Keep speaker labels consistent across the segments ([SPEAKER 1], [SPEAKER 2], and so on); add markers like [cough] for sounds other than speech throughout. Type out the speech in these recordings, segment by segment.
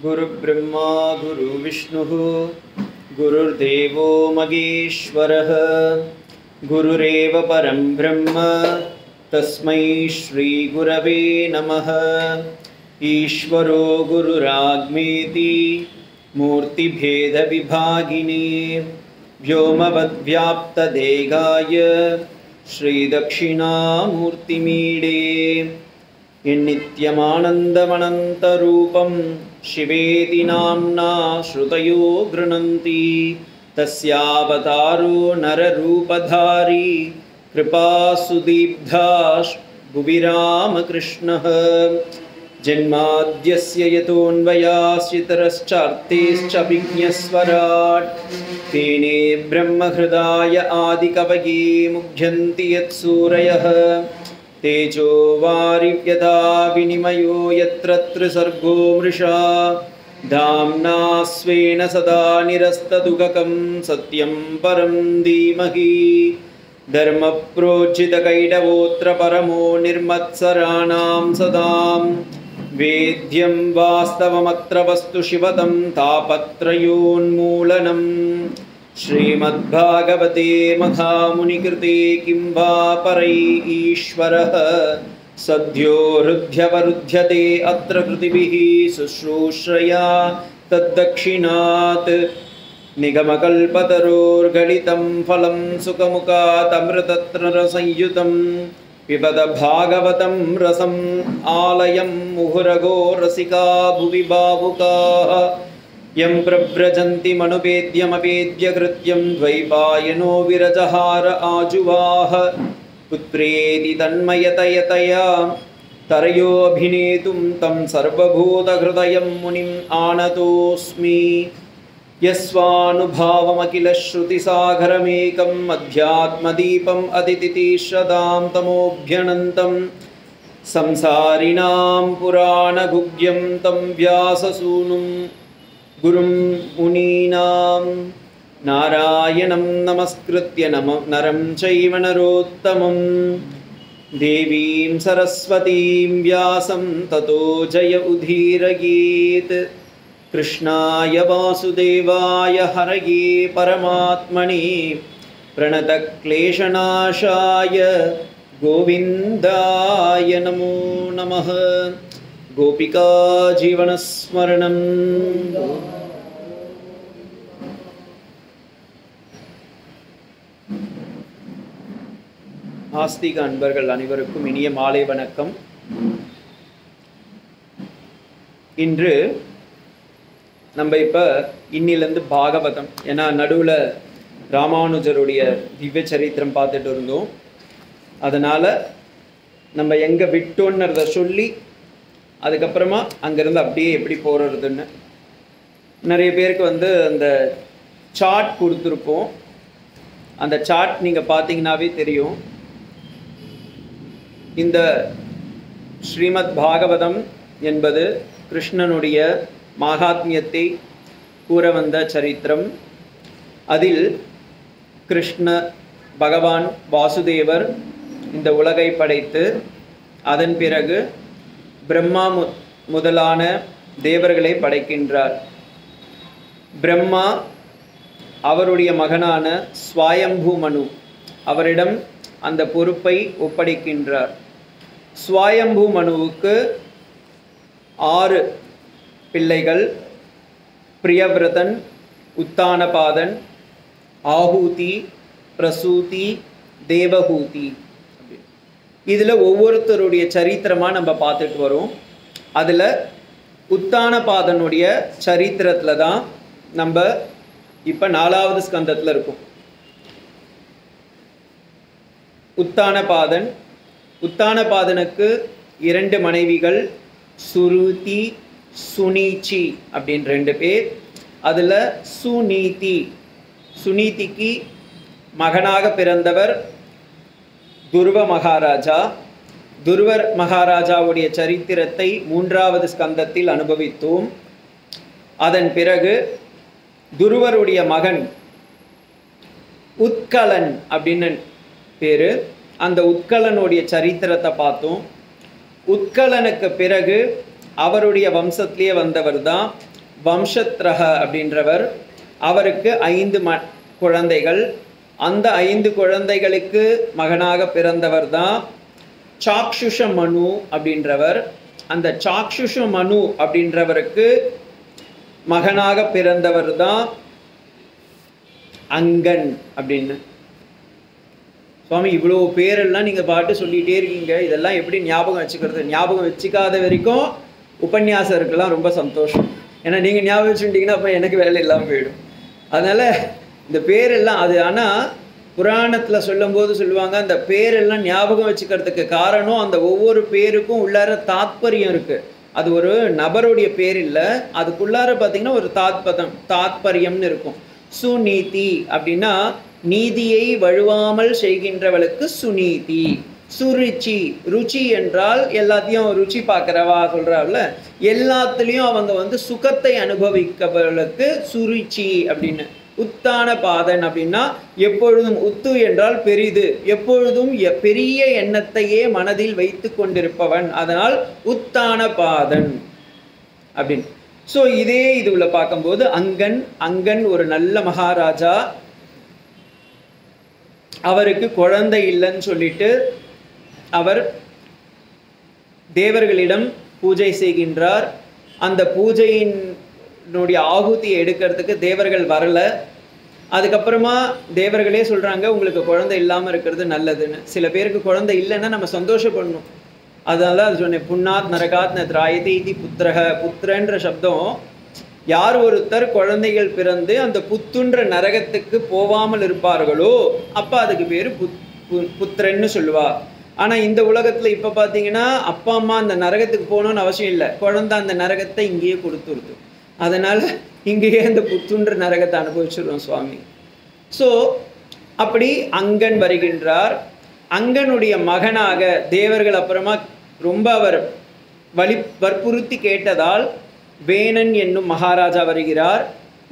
[SPEAKER 1] गुरुब्रह्मा गुरुविष्णुः गुरुर्देवो मगेश्वरः गुरुरेव परं ब्रह्म तस्मै श्रीगुरवे नमः। ईश्वरो गुरुराग्मेति मूर्तिभेदविभागिने व्योमवद्व्याप्तदेगाय श्रीदक्षिणामूर्तिमीडे यन्नित्यमानन्दमनन्तरूपं शिवेति नाम्ना श्रुतयो गृह्णन्ति तस्यावतारो नररूपधारी कृपासुदीब्धा भुवि रामकृष्णः जन्माद्यस्य यतोऽन्वयाश्चितरश्चार्तेश्च विज्ञस्वराट् तेने ब्रह्महृदाय आदिकवये मुह्यन्ति यत्सूरयः तेजो वारिव्यथा विनिमयो यत्र त्रिसर्गो मृषा। धाम्ना स्वेन सदा निरस्तदुगकं सत्यं परं धीमहि। धर्मप्रोज्झितकैडवोऽत्र परमो निर्मत्सराणां सदां वेद्यं वास्तवमत्र वस्तु शिवतं तापत्रयोन्मूलनम् श्रीमद्भागवते महामुनिकृते किं वा परै ईश्वरः? सद्यो हृद्यवरुध्यते अत्र कृतिभिः शुश्रूषया तद्दक्षिणात्। निगमकल्पतरोर्गलितं फलं सुखमुखातमृतत्र पिबद भागवतं रसम् आलयं मुहुरगो रसिका भुवि भावुकाः यं प्रव्रजन्ति मनुपेद्यमपेद्यकृत्यं द्वैपायनो विरजहार आजुवाह। पुत्रेति तन्मयतयतया तरयोऽभिनेतुं तं सर्वभूतहृदयं मुनिम् आनतोऽस्मि। यस्वानुभावमखिलश्रुतिसागरमेकम् अध्यात्मदीपम् अतिथितिश्रदां तमोऽभ्यनन्तं। संसारिणां पुराणगुह्यं तं व्याससूनुं गुरुं मुनीनां नारायणं नमस्कृत्य नम नरं चैव नरोत्तमं। देवीं सरस्वतीं व्यासं ततो जय उदीरयेत् कृष्णाय वासुदेवाय हरये परमात्मने। प्रणतक्लेशनाशाय गोविन्दाय नमो नमः गोपिका जीवनस्मरणम् ஆஸ்திக அன்பர்கள் அனைவருக்கும் இனிய மாலை வணக்கம் இன்று நம்ம இப்போ இன்னிலேருந்து பாகவதம் ஏன்னா நடுவில் ராமானுஜருடைய திவ்ய சரித்திரம் பார்த்துட்டு இருந்தோம் அதனால் நம்ம எங்கே விட்டோன்றத சொல்லி அதுக்கப்புறமா அங்கேருந்து அப்படியே எப்படி போகிறதுன்னு நிறைய பேருக்கு வந்து அந்த சார்ட் கொடுத்துருப்போம். அந்த சார்ட் நீங்கள் பார்த்தீங்கன்னாவே தெரியும். இந்த ஸ்ரீமத் பாகவதம் என்பது கிருஷ்ணனுடைய மகாத்மியத்தை கூற வந்த சரித்திரம். அதில் கிருஷ்ண பகவான் வாசுதேவர் இந்த உலகை படைத்து அதன் பிறகு பிரம்மா மு முதலான தேவர்களை படைக்கின்றார். பிரம்மா அவருடைய மகனான சுவாயம்பூ மனு அவரிடம் அந்த பொறுப்பை ஒப்படைக்கின்றார். சுவாயம்பூ மனுவுக்கு ஆறு பிள்ளைகள் பிரியவிரதன் உத்தானபாதன் ஆஹூதி பிரசூதி தேவகூதி இதில் ஒவ்வொருத்தருடைய சரித்திரமாக நம்ம பார்த்துட்டு வரோம். அதில் உத்தானபாதனுடைய சரித்திரத்தில் தான் நம்ம இப்போ நாலாவது ஸ்கந்தத்தில் இருக்கும். உத்தானபாதன் உத்தானபாதனுக்கு இரண்டு மனைவிகள் சுருதி சுனீச்சி அப்படின்னு ரெண்டு பேர். அதில் சுநீதி சுனீதிக்கு மகனாக பிறந்தவர் துருவ மகாராஜா துருவர் மகாராஜாவுடைய சரித்திரத்தை மூன்றாவது ஸ்கந்தத்தில் அனுபவித்தோம். அதன் பிறகு துருவருடைய மகன் உத்கலன் அப்படின்னு பேர். அந்த உத்கலனுடைய சரித்திரத்தை பார்த்தோம். உத்கலனுக்கு பிறகு அவருடைய வம்சத்திலேயே வந்தவர் தான் வம்சத்ரக அப்படின்றவர். அவருக்கு ஐந்து ம குழந்தைகள். அந்த ஐந்து குழந்தைகளுக்கு மகனாக பிறந்தவர் தான் சாக்ஷுஷ மனு அப்படின்றவர். அந்த சாக்ஷுஷ மனு அப்படின்றவருக்கு மகனாக பிறந்தவர் தான் அங்கன் அப்படின்னு. சுவாமி இவ்வளோ பேரெல்லாம் நீங்கள் பாட்டு சொல்லிகிட்டே இருக்கீங்க. இதெல்லாம் எப்படி ஞாபகம் வச்சுக்கிறது? ஞாபகம் வச்சுக்காத வரைக்கும் உபன்யாசருக்கெல்லாம் ரொம்ப சந்தோஷம். ஏன்னா நீங்கள் ஞாபகம் வச்சுட்டீங்கன்னா அப்போ எனக்கு வேலை இல்லாமல் போயிடும். அதனால் இந்த பேரெல்லாம் அது ஆனால் புராணத்தில் சொல்லும்போது சொல்லுவாங்க அந்த பேரெல்லாம் ஞாபகம் வச்சுக்கிறதுக்கு காரணம் அந்த ஒவ்வொரு பேருக்கும் உள்ளார தாத்பரியம் இருக்குது அது ஒரு நபருடைய பேர் இல்லை அதுக்குள்ளார பார்த்தீங்கன்னா ஒரு தாத்பதம் தாத்பரியம்னு இருக்கும். சுநீதி அப்படின்னா நீதியை வழுவாமல் செய்கின்றவளுக்கு சுநீதி. சுருச்சி ருச்சி என்றால் எல்லாத்தையும் ருச்சி பார்க்குறவா சொல்கிறாள்ல எல்லாத்துலேயும் அவங்க வந்து சுகத்தை அனுபவிக்கவளுக்கு சுருச்சி அப்படின்னு. உத்தான பாதன் அப்படின்னா எப்பொழுதும் உத்து என்றால் பெரிது. எப்பொழுதும் எ- பெரிய எண்ணத்தையே மனதில் வைத்து கொண்டிருப்பவன். அதனால் உத்தான பாதன் அப்படின்னு. ஸோ இதே இதுல பார்க்கும்போது அங்கன் அங்கன் ஒரு நல்ல மகாராஜா. அவருக்கு குழந்தை இல்லைன்னு சொல்லிட்டு அவர் தேவர்களிடம் பூஜை செய்கின்றார். அந்த பூஜையின் என்னுடைய ஆகுதியை எடுக்கிறதுக்கு தேவர்கள் வரல. அதுக்கப்புறமா தேவர்களே சொல்கிறாங்க உங்களுக்கு குழந்தை இல்லாமல் இருக்கிறது நல்லதுன்னு. சில பேருக்கு குழந்தை இல்லைன்னா நம்ம சந்தோஷப்படணும். அதனால அது சொன்னேன் புண்ணாத் நரகாத் ந திராயதி இதி புத்திரக புத்திரன்ற சப்தம் யார் ஒருத்தர் குழந்தைகள் பிறந்து அந்த புத்துன்ற நரகத்துக்கு போகாமல் இருப்பார்களோ அப்போ அதுக்கு பேர் புத் பு- புத்திரன்னு சொல்லுவா. ஆனால் இந்த உலகத்தில் இப்போ பார்த்தீங்கன்னா அப்பா அம்மா அந்த நரகத்துக்கு போகணும்னு அவசியம் இல்லை. குழந்தை அந்த நரகத்தை இங்கேயே கொடுத்துருது. அதனால் இங்கேயே அந்த புத்துன்ற நரகத்தை அனுபவிச்சிடுறோம் சுவாமி. ஸோ அப்படி அங்கன் வருகின்றார். அங்கனுடைய மகனாக தேவர்கள் அப்புறமா ரொம்ப அவர் வலி வற்புறுத்தி கேட்டதால் வேணன் என்னும் மகாராஜா வருகிறார்.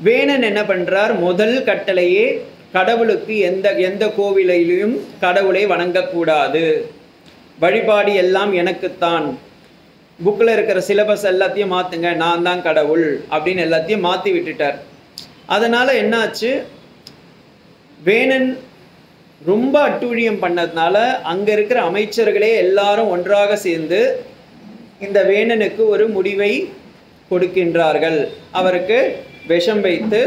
[SPEAKER 1] வேணன் என்ன பண்ணுறார் முதல் கட்டளையே கடவுளுக்கு எந்த எந்த கோவிலையிலும் கடவுளை வணங்கக்கூடாது. வழிபாடு எல்லாம் எனக்குத்தான். புக்கில் இருக்கிற சிலபஸ் எல்லாத்தையும் மாற்றுங்க நான் தான் கடவுள் அப்படின்னு எல்லாத்தையும் மாற்றி விட்டுட்டார். அதனால் என்னாச்சு? வேணன் ரொம்ப அட்டூழியம் பண்ணதுனால அங்கே இருக்கிற அமைச்சர்களே எல்லாரும் ஒன்றாக சேர்ந்து இந்த வேணனுக்கு ஒரு முடிவை கொடுக்கின்றார்கள். அவருக்கு விஷம் வைத்து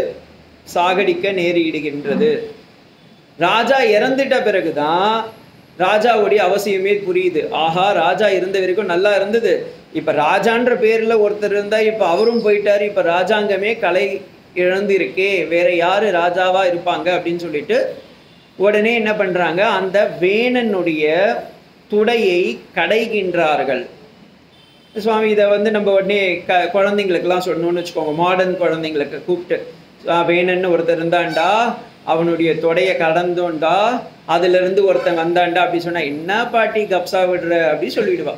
[SPEAKER 1] சாகடிக்க நேரிடுகின்றது. ராஜா இறந்துட்ட பிறகுதான் ராஜாவுடைய அவசியமே புரியுது. ஆஹா ராஜா இருந்த வரைக்கும் நல்லா இருந்தது. இப்போ ராஜான்ற பேரில் ஒருத்தர் இருந்தால் இப்போ அவரும் போயிட்டார். இப்போ ராஜாங்கமே கலை இழந்திருக்கே. வேற யார் ராஜாவாக இருப்பாங்க அப்படின்னு சொல்லிட்டு உடனே என்ன பண்ணுறாங்க அந்த வேணனுடைய துடையை கடைகின்றார்கள். சுவாமி இதை வந்து நம்ம உடனே க குழந்தைங்களுக்கெல்லாம் சொல்லணும்னு வச்சுக்கோங்க. மாடர்ன் குழந்தைங்களுக்கு கூப்பிட்டு வேணன்னு ஒருத்தர் இருந்தாண்டா அவனுடைய தொடையை கடந்தோண்டா. அதுலேருந்து ஒருத்தன் வந்தாண்டா அப்படி சொன்னால் என்ன பாட்டி கப்சா விடுற? அப்படி சொல்லிடுவா.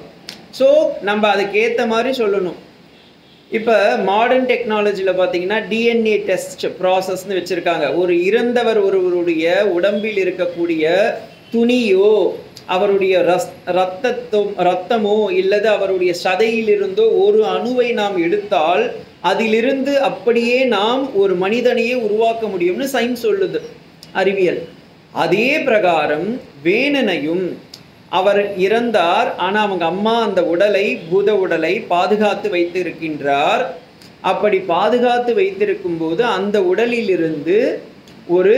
[SPEAKER 1] ஸோ நம்ம அதுக்கேற்ற மாதிரி சொல்லணும். இப்போ மாடர்ன் டெக்னாலஜியில் பார்த்தீங்கன்னா டிஎன்ஏ டெஸ்ட் ப்ராசஸ்னு வச்சுருக்காங்க. ஒரு இறந்தவர் ஒருவருடைய உடம்பில் இருக்கக்கூடிய துணியோ அவருடைய ரஸ் ரத்தத்தோ ரத்தமோ இல்லது அவருடைய சதையிலிருந்தோ ஒரு அணுவை நாம் எடுத்தால் அதிலிருந்து அப்படியே நாம் ஒரு மனிதனையே உருவாக்க முடியும்னு சயின்ஸ் சொல்லுது அறிவியல். அதே பிரகாரம் வேணனையும் அவர் இறந்தார். ஆனால் அவங்க அம்மா அந்த உடலை பூத உடலை பாதுகாத்து வைத்து இருக்கின்றார் அப்படி பாதுகாத்து வைத்திருக்கும் போது அந்த உடலிலிருந்து ஒரு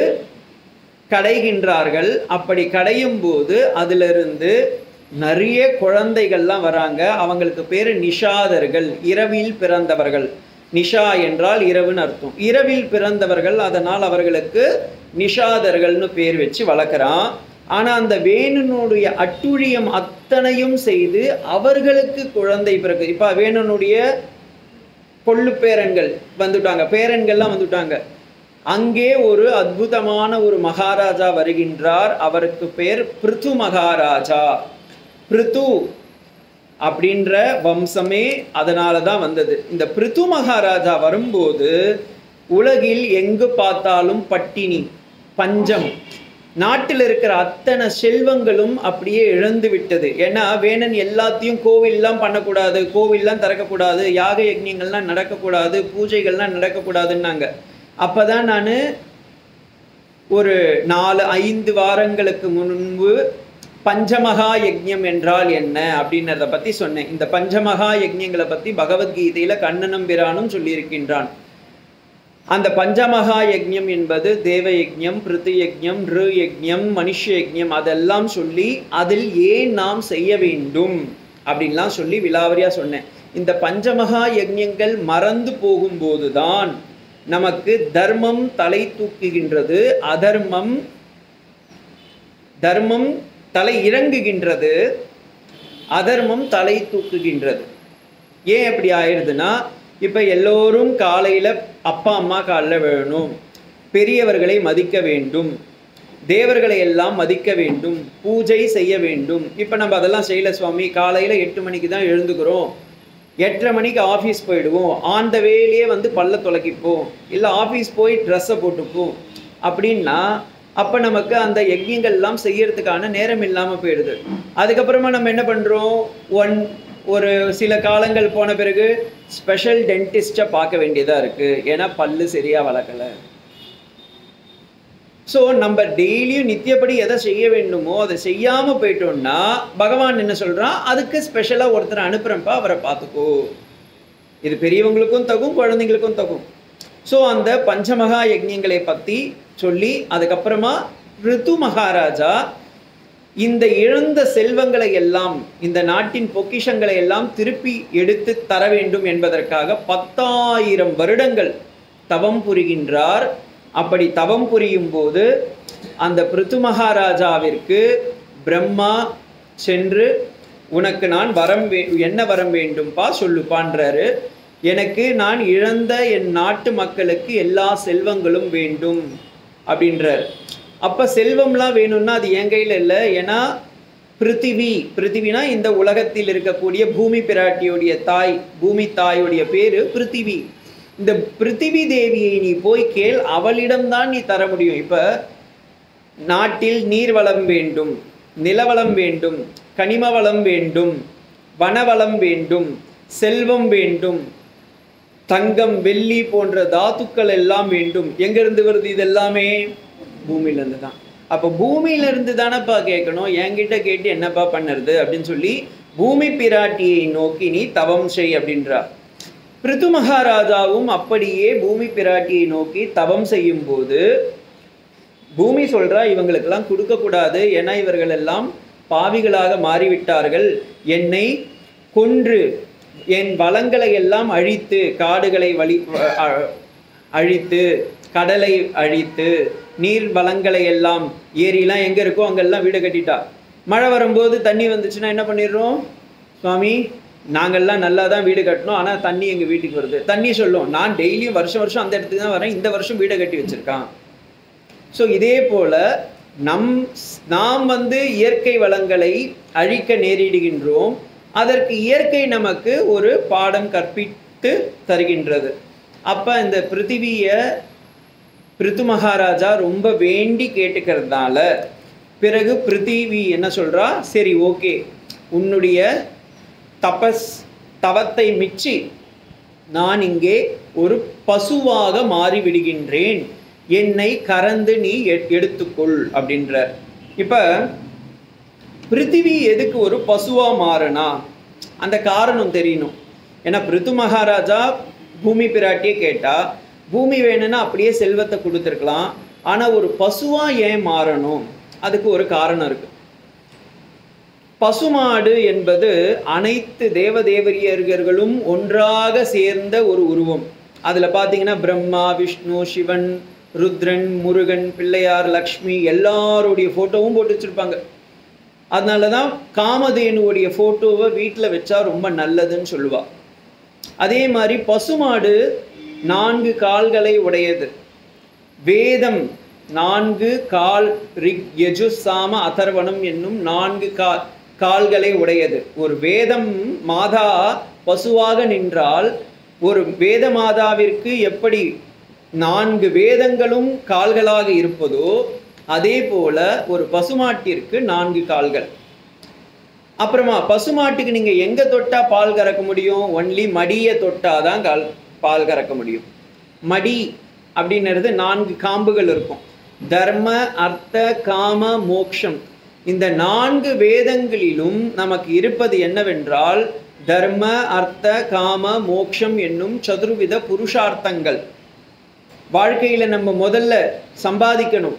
[SPEAKER 1] கடைகின்றார்கள். அப்படி கடையும் போது அதிலிருந்து நிறைய குழந்தைகள்லாம் வராங்க. அவங்களுக்கு பேர் நிஷாதர்கள். இரவில் பிறந்தவர்கள். நிஷா என்றால் இரவுன்னு அர்த்தம். இரவில் பிறந்தவர்கள் அதனால் அவர்களுக்கு நிஷாதர்கள்னு பேர் வச்சு வளர்க்குறான். ஆனால் அந்த வேணனுடைய அட்டுழியம் அத்தனையும் செய்து அவர்களுக்கு குழந்தை பிறகு இப்போ வேணனுடைய கொள்ளு பேரன்கள் வந்துட்டாங்க. பேரன்கள்லாம் வந்துட்டாங்க. அங்கே ஒரு அற்புதமான ஒரு மகாராஜா வருகின்றார். அவருக்கு பேர் பிருத்து மகாராஜா. பிருத்து அப்படின்ற வம்சமே அதனால தான் வந்தது. இந்த பிருத்து மகாராஜா வரும்போது உலகில் எங்கு பார்த்தாலும் பட்டினி பஞ்சம். நாட்டில் இருக்கிற அத்தனை செல்வங்களும் அப்படியே இழந்து விட்டது. ஏன்னா வேணன் எல்லாத்தையும் கோவில்லாம் பண்ணக்கூடாது கோவில்லாம் திறக்கக்கூடாது யாக யஜ்யங்கள்லாம் நடக்கக்கூடாது பூஜைகள்லாம் நடக்கக்கூடாதுன்னாங்க. அப்போ தான் நான் ஒரு நாலு ஐந்து வாரங்களுக்கு முன்பு பஞ்சமகா யஜ்யம் என்றால் என்ன அப்படின்றத பற்றி சொன்னேன். இந்த பஞ்சமகா யஜ்யங்களை பற்றி பகவத்கீதையில் கண்ணனம் பிரானும் சொல்லியிருக்கின்றான். அந்த பஞ்சமகா யஜ்யம் என்பது தேவ யஜ்யம் பிருத்தி யஜ்யம் ரு யஜ்யம் மனுஷ யஜ்யம் அதெல்லாம் சொல்லி அதில் ஏன் நாம் செய்ய வேண்டும் அப்படின்லாம் சொல்லி விலாவரியாக சொன்னேன். இந்த பஞ்சமகா யஜ்யங்கள் மறந்து போகும்போதுதான் நமக்கு தர்மம் தலை தூக்குகின்றது அதர்மம் தர்மம் தலை இறங்குகின்றது அதர்மம் தலை தூக்குகின்றது. ஏன் அப்படி ஆயிடுதுன்னா இப்போ எல்லோரும் காலையில் அப்பா அம்மா காலில் விழணும். பெரியவர்களை மதிக்க வேண்டும். தேவர்களை எல்லாம் மதிக்க வேண்டும். பூஜை செய்ய வேண்டும். இப்போ நம்ம அதெல்லாம் செய்யல சுவாமி. காலையில் எட்டு மணிக்கு தான் எழுந்துக்கிறோம். எட்டரை மணிக்கு ஆஃபீஸ் போயிடுவோம். ஆந்த வேலையே வந்து பல்ல துலக்கிப்போம். இல்லை ஆஃபீஸ் போய் ட்ரெஸ்ஸை போட்டுப்போம். அப்படின்னா அப்போ நமக்கு அந்த யஜ்யங்கள்லாம் செய்யறதுக்கான நேரம் இல்லாமல் போயிடுது. அதுக்கப்புறமா நம்ம என்ன பண்ணுறோம் ஒன் ஒரு சில காலங்கள் போன பிறகு ஸ்பெஷல் டென்டிஸ்ட்டை பார்க்க வேண்டியதாக இருக்குது ஏன்னா பல்லு சரியாக வளர்க்கலை. ஸோ நம்ம டெய்லியும் நித்தியப்படி எதை செய்ய வேண்டுமோ அதை செய்யாமல் போயிட்டோம்னா பகவான் என்ன சொல்கிறான் அதுக்கு ஸ்பெஷலாக ஒருத்தரை அனுப்புகிறப்பா அவரை பார்த்துக்கோ. இது பெரியவங்களுக்கும் தகும் குழந்தைங்களுக்கும் தகும். ஸோ அந்த பஞ்சமகா யஜ்யங்களை பற்றி சொல்லி அதுக்கப்புறமா ரித்து மகாராஜா இந்த இழந்த செல்வங்களை எல்லாம் இந்த நாட்டின் பொக்கிஷங்களை எல்லாம் திருப்பி எடுத்து தர வேண்டும் என்பதற்காக பத்தாயிரம் வருடங்கள் தவம் புரிகின்றார். அப்படி தவம் புரியும் போது அந்த பிருத்து மகாராஜாவிற்கு பிரம்மா சென்று உனக்கு நான் வரம் வே என்ன வரம் வேண்டும்பா? சொல்லுப்பான்றாரு. எனக்கு நான் இழந்த என் நாட்டு மக்களுக்கு எல்லா செல்வங்களும் வேண்டும். அப்படின்றார். அப்போ செல்வம்லாம் வேணும்னா அது என் கையில் இல்லை. ஏன்னா பிருத்திவி பிருத்திவினா இந்த உலகத்தில் இருக்கக்கூடிய பூமி பிராட்டியுடைய தாய் பூமி தாயுடைய பேரு பிருத்திவி. இந்த பிருத்திவி தேவியை நீ போய் கேள் அவளிடம்தான் நீ தர முடியும். இப்போ நாட்டில் நீர்வளம் வேண்டும் நிலவளம் வேண்டும் கனிம வளம் வேண்டும் வனவளம் வேண்டும் செல்வம் வேண்டும் தங்கம் வெள்ளி போன்ற தாத்துக்கள் எல்லாம் வேண்டும். எங்கிருந்து வருது இதெல்லாமே? பூமியிலேருந்து தான் அப்போ பூமியிலேருந்து தானேப்பா கேட்கணும்? என்கிட்ட கேட்டு என்னப்பா பண்ணுறது அப்படின்னு சொல்லி பூமி பிராட்டியை நோக்கி நீ தவம் செய் அப்படின்றா. பிரிது மகாராஜாவும் அப்படியே பூமி பிராட்டியை நோக்கி தவம் செய்யும் போது பூமி சொல்றா இவங்களுக்கெல்லாம் கொடுக்கக்கூடாது. ஏன்னா இவர்கள் எல்லாம் பாவிகளாக மாறிவிட்டார்கள். என்னை கொன்று என் வளங்களை எல்லாம் அழித்து காடுகளை வழி அ- அழித்து கடலை அழித்து நீர் வளங்களை எல்லாம் ஏரிலாம் எங்கே இருக்கோ அங்கெல்லாம் வீடு கட்டிட்டா. மழை வரும்போது தண்ணி வந்துச்சுன்னா என்ன பண்ணிடுறோம்? சுவாமி நாங்கள்லாம் நல்லா தான் வீடு கட்டணும் ஆனால் தண்ணி எங்கள் வீட்டுக்கு வருது. தண்ணி சொல்லும் நான் டெய்லியும் வருஷம் வருஷம் அந்த இடத்துக்கு தான் வரேன். இந்த வருஷம் வீடை கட்டி வச்சுருக்கான். ஸோ இதே போல் நம் நாம் வந்து இயற்கை வளங்களை அழிக்க நேரிடுகின்றோம். அதற்கு இயற்கை நமக்கு ஒரு பாடம் கற்பித்து தருகின்றது. அப்போ இந்த பிருத்திவியை பிரித்து மகாராஜா ரொம்ப வேண்டி கேட்டுக்கிறதுனால பிறகு பிருத்திவி என்ன சொல்கிறா சரி ஓகே. உன்னுடைய தபஸ் தவத்தை மிச்சி நான் இங்கே ஒரு பசுவாக மாறிவிடுகின்றேன். என்னை கறந்து நீ எடுத்துக்கொள் அப்படின்ற இப்போ பிருத்திவி எதுக்கு ஒரு பசுவாக மாறுனா? அந்த காரணம் தெரியணும். ஏன்னா பிருத்து மகாராஜா பூமி பிராட்டியே கேட்டால் பூமி வேணும்னா அப்படியே செல்வத்தை கொடுத்துருக்கலாம். ஆனால் ஒரு பசுவாக ஏன் மாறணும்? அதுக்கு ஒரு காரணம் இருக்கு. பசுமாடு என்பது அனைத்து தேவதேவரியர்களும் ஒன்றாக சேர்ந்த ஒரு உருவம். அதில் பார்த்தீங்கன்னா பிரம்மா விஷ்ணு சிவன் ருத்ரன் முருகன் பிள்ளையார் லக்ஷ்மி எல்லாருடைய ஃபோட்டோவும் போட்டு வச்சுருப்பாங்க. அதனால தான் காமதேனுடைய ஃபோட்டோவை வீட்டில் வச்சா ரொம்ப நல்லதுன்னு சொல்லுவாள் அதே மாதிரி பசுமாடு நான்கு கால்களை உடையது. வேதம் நான்கு கால் ரிக் யஜு சாம அதர்வனம் என்னும் நான்கு கா கால்களை உடையது. ஒரு வேதம் மாதா பசுவாக நின்றால் ஒரு வேத மாதாவிற்கு எப்படி நான்கு வேதங்களும் கால்களாக இருப்பதோ அதே போல ஒரு பசுமாட்டிற்கு நான்கு கால்கள். அப்புறமா பசுமாட்டுக்கு நீங்க எங்க தொட்டா பால் கறக்க முடியும்? ஒன்லி மடியை தொட்டாதான் கால் பால் கறக்க முடியும். மடி அப்படின்றது நான்கு காம்புகள் இருக்கும். தர்ம அர்த்த காம மோக்ஷம். இந்த நான்கு வேதங்களிலும் நமக்கு இருப்பது என்னவென்றால் தர்ம அர்த்த காம மோக்ஷம் என்னும் சதுர்வித புருஷார்த்தங்கள். வாழ்க்கையில் நம்ம முதல்ல சம்பாதிக்கணும்.